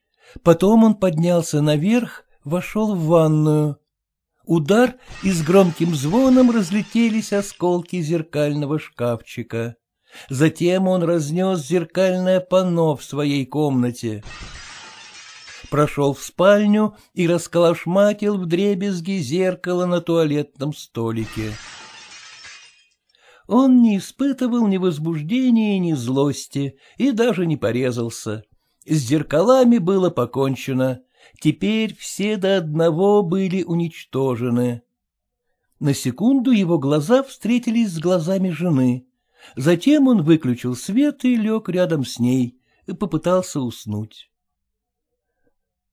Потом он поднялся наверх, вошел в ванную. Удар, и с громким звоном разлетелись осколки зеркального шкафчика. Затем он разнес зеркальное панно в своей комнате. Прошел в спальню и расколошматил в дребезги зеркало на туалетном столике. Он не испытывал ни возбуждения, ни злости и даже не порезался. С зеркалами было покончено. Теперь все до одного были уничтожены. На секунду его глаза встретились с глазами жены. Затем он выключил свет и лег рядом с ней, и попытался уснуть.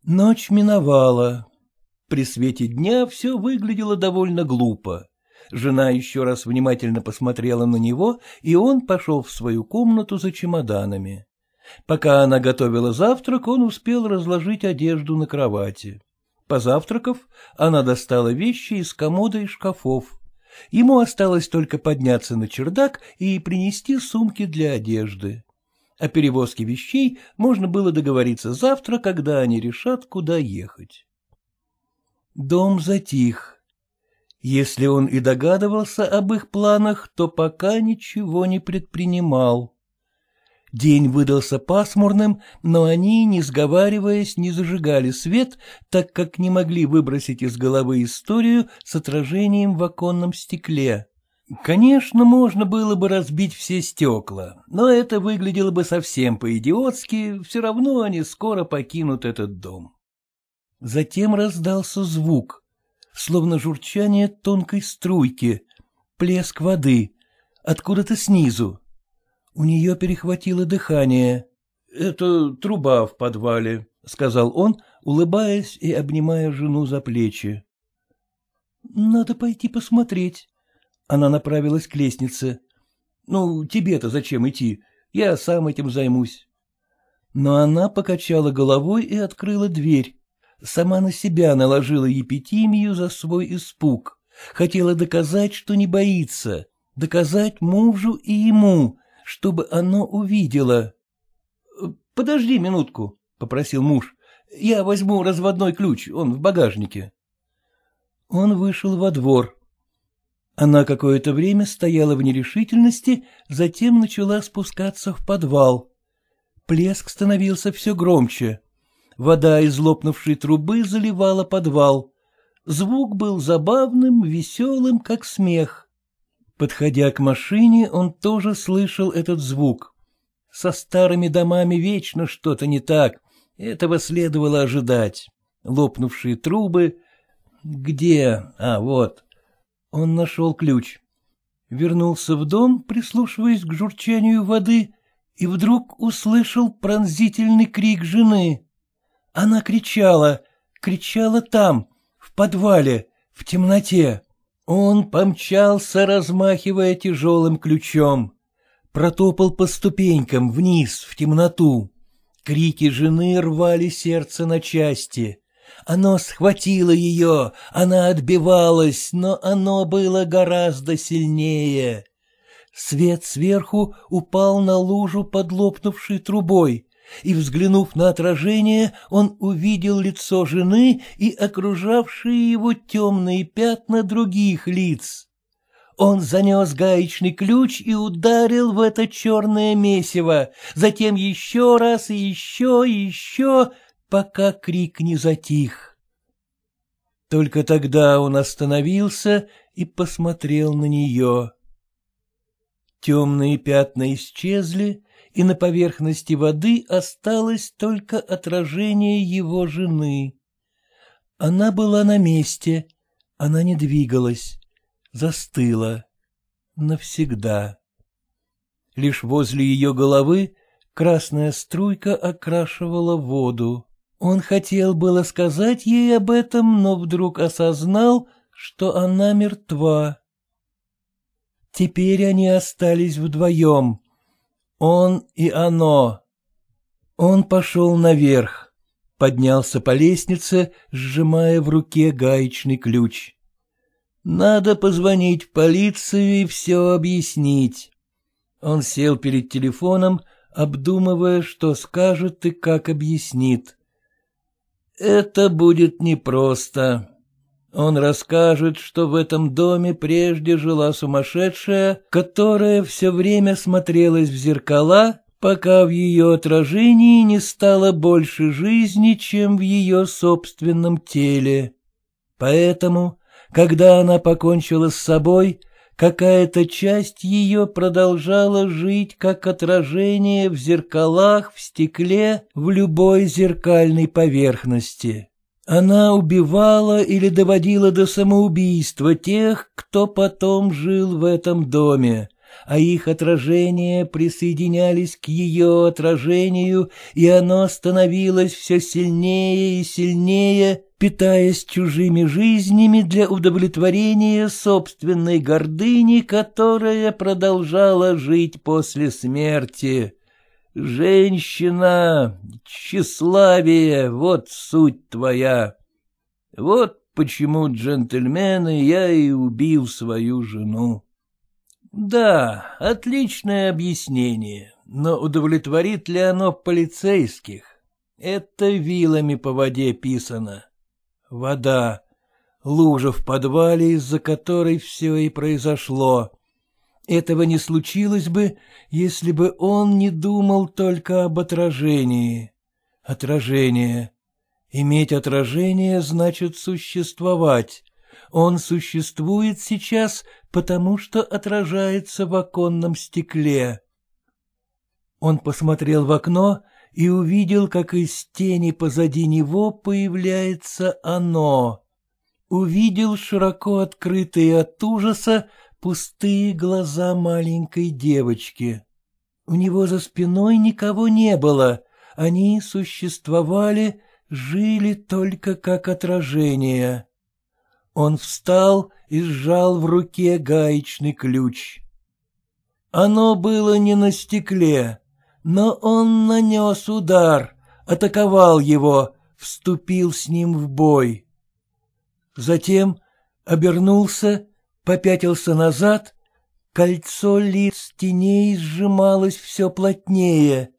Ночь миновала. При свете дня все выглядело довольно глупо. Жена еще раз внимательно посмотрела на него, и он пошел в свою комнату за чемоданами. Пока она готовила завтрак, он успел разложить одежду на кровати. Позавтракав, она достала вещи из комода и шкафов. Ему осталось только подняться на чердак и принести сумки для одежды. О перевозке вещей можно было договориться завтра, когда они решат, куда ехать. Дом затих. Если он и догадывался об их планах, то пока ничего не предпринимал. День выдался пасмурным, но они, не сговариваясь, не зажигали свет, так как не могли выбросить из головы историю с отражением в оконном стекле. Конечно, можно было бы разбить все стекла, но это выглядело бы совсем по-идиотски, все равно они скоро покинут этот дом. Затем раздался звук, словно журчание тонкой струйки, плеск воды, откуда-то снизу. У нее перехватило дыхание. — Это труба в подвале, — сказал он, улыбаясь и обнимая жену за плечи. — Надо пойти посмотреть. Она направилась к лестнице. — Ну, тебе-то зачем идти? Я сам этим займусь. Но она покачала головой и открыла дверь. Сама на себя наложила епитимию за свой испуг. Хотела доказать, что не боится, доказать мужу и ему, чтобы оно увидело. — Подожди минутку, — попросил муж. — Я возьму разводной ключ, он в багажнике. Он вышел во двор. Она какое-то время стояла в нерешительности, затем начала спускаться в подвал. Плеск становился все громче. Вода из лопнувшей трубы заливала подвал. Звук был забавным, веселым, как смех. Подходя к машине, он тоже слышал этот звук. Со старыми домами вечно что-то не так, этого следовало ожидать. Лопнувшие трубы... Где? А, вот. Он нашел ключ. Вернулся в дом, прислушиваясь к журчанию воды, и вдруг услышал пронзительный крик жены. Она кричала, кричала там, в подвале, в темноте. Он помчался, размахивая тяжелым ключом. Протопал по ступенькам вниз, в темноту. Крики жены рвали сердце на части. Оно схватило ее, она отбивалась, но оно было гораздо сильнее. Свет сверху упал на лужу под лопнувшей трубой, и, взглянув на отражение, он увидел лицо жены и окружавшие его темные пятна других лиц. Он занес гаечный ключ и ударил в это черное месиво, затем еще раз и еще и еще, пока крик не затих. Только тогда он остановился и посмотрел на нее. Темные пятна исчезли, и на поверхности воды осталось только отражение его жены. Она была на месте, она не двигалась, застыла навсегда. Лишь возле ее головы красная струйка окрашивала воду. Он хотел было сказать ей об этом, но вдруг осознал, что она мертва. Теперь они остались вдвоем. Он и оно. Он пошел наверх, поднялся по лестнице, сжимая в руке гаечный ключ. Надо позвонить в полицию и все объяснить. Он сел перед телефоном, обдумывая, что скажет и как объяснит. Это будет непросто. Он расскажет, что в этом доме прежде жила сумасшедшая, которая все время смотрелась в зеркала, пока в ее отражении не стало больше жизни, чем в ее собственном теле. Поэтому, когда она покончила с собой, Какая-то часть ее продолжала жить как отражение в зеркалах, в стекле, в любой зеркальной поверхности. Она убивала или доводила до самоубийства тех, кто потом жил в этом доме, а их отражения присоединялись к ее отражению, и оно становилось все сильнее и сильнее, питаясь чужими жизнями для удовлетворения собственной гордыни, которая продолжала жить после смерти. Женщина, тщеславие — вот суть твоя. Вот почему, джентльмены, я и убил свою жену. Да, отличное объяснение, но удовлетворит ли оно полицейских? Это вилами по воде писано. Вода. Лужа в подвале, из-за которой все и произошло. Этого не случилось бы, если бы он не думал только об отражении. Отражение. Иметь отражение значит существовать. Он существует сейчас, потому что отражается в оконном стекле. Он посмотрел в окно и увидел, как из тени позади него появляется оно. Увидел широко открытые от ужаса пустые глаза маленькой девочки. У него за спиной никого не было, они существовали, жили только как отражение. Он встал и сжал в руке гаечный ключ. Оно было не на стекле, но он нанес удар, атаковал его, вступил с ним в бой. Затем обернулся, попятился назад, кольцо лиц теней сжималось все плотнее,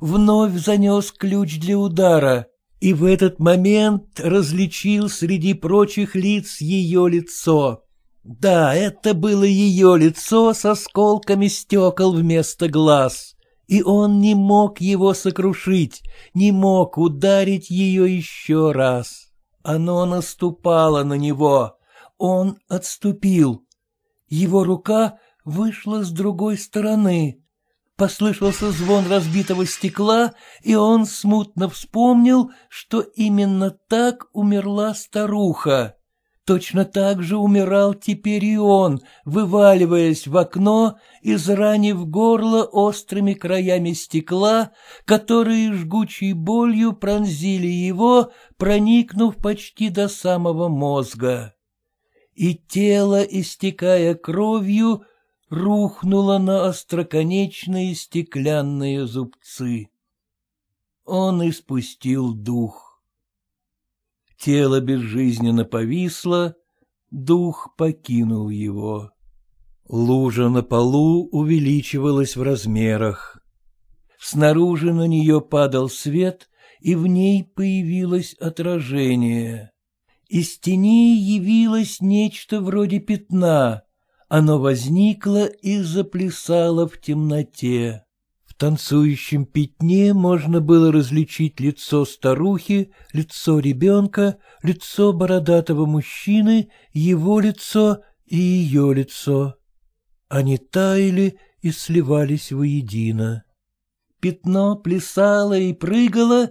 вновь занес ключ для удара, и в этот момент различил среди прочих лиц ее лицо. Да, это было ее лицо с осколками стекол вместо глаз, и он не мог его сокрушить, не мог ударить ее еще раз. Оно наступало на него, он отступил. Его рука вышла с другой стороны. Послышался звон разбитого стекла, и он смутно вспомнил, что именно так умерла старуха. Точно так же умирал теперь и он, вываливаясь в окно, изранив горло острыми краями стекла, которые жгучей болью пронзили его, проникнув почти до самого мозга. И тело, истекая кровью, рухнуло на остроконечные стеклянные зубцы. Он испустил дух. Тело безжизненно повисло, дух покинул его. Лужа на полу увеличивалась в размерах. Снаружи на нее падал свет, и в ней появилось отражение. Из тени явилось нечто вроде пятна. Оно возникло и заплясало в темноте танцующем пятне можно было различить лицо старухи, лицо ребенка, лицо бородатого мужчины, его лицо и ее лицо. Они таяли и сливались воедино. Пятно плясало и прыгало,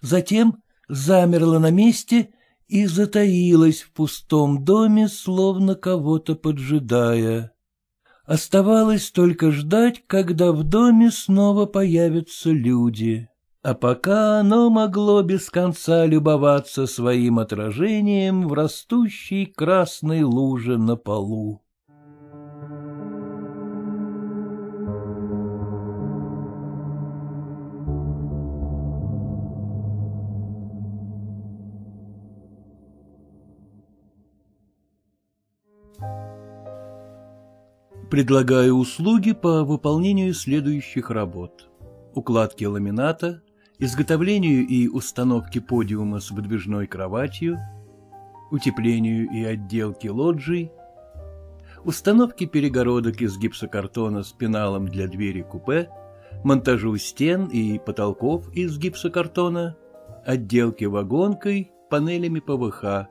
затем замерло на месте и затаилось в пустом доме, словно кого-то поджидая. Оставалось только ждать, когда в доме снова появятся люди. А пока оно могло без конца любоваться своим отражением в растущей красной луже на полу. Предлагаю услуги по выполнению следующих работ. Укладки ламината, изготовлению и установке подиума с выдвижной кроватью, утеплению и отделке лоджий, установке перегородок из гипсокартона с пеналом для двери купе, монтажу стен и потолков из гипсокартона, отделке вагонкой, панелями ПВХ,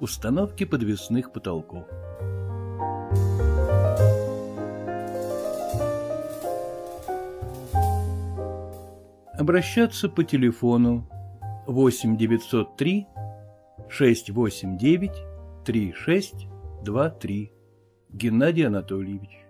установке подвесных потолков. Обращаться по телефону 8 903 689 3623 Геннадий Анатольевич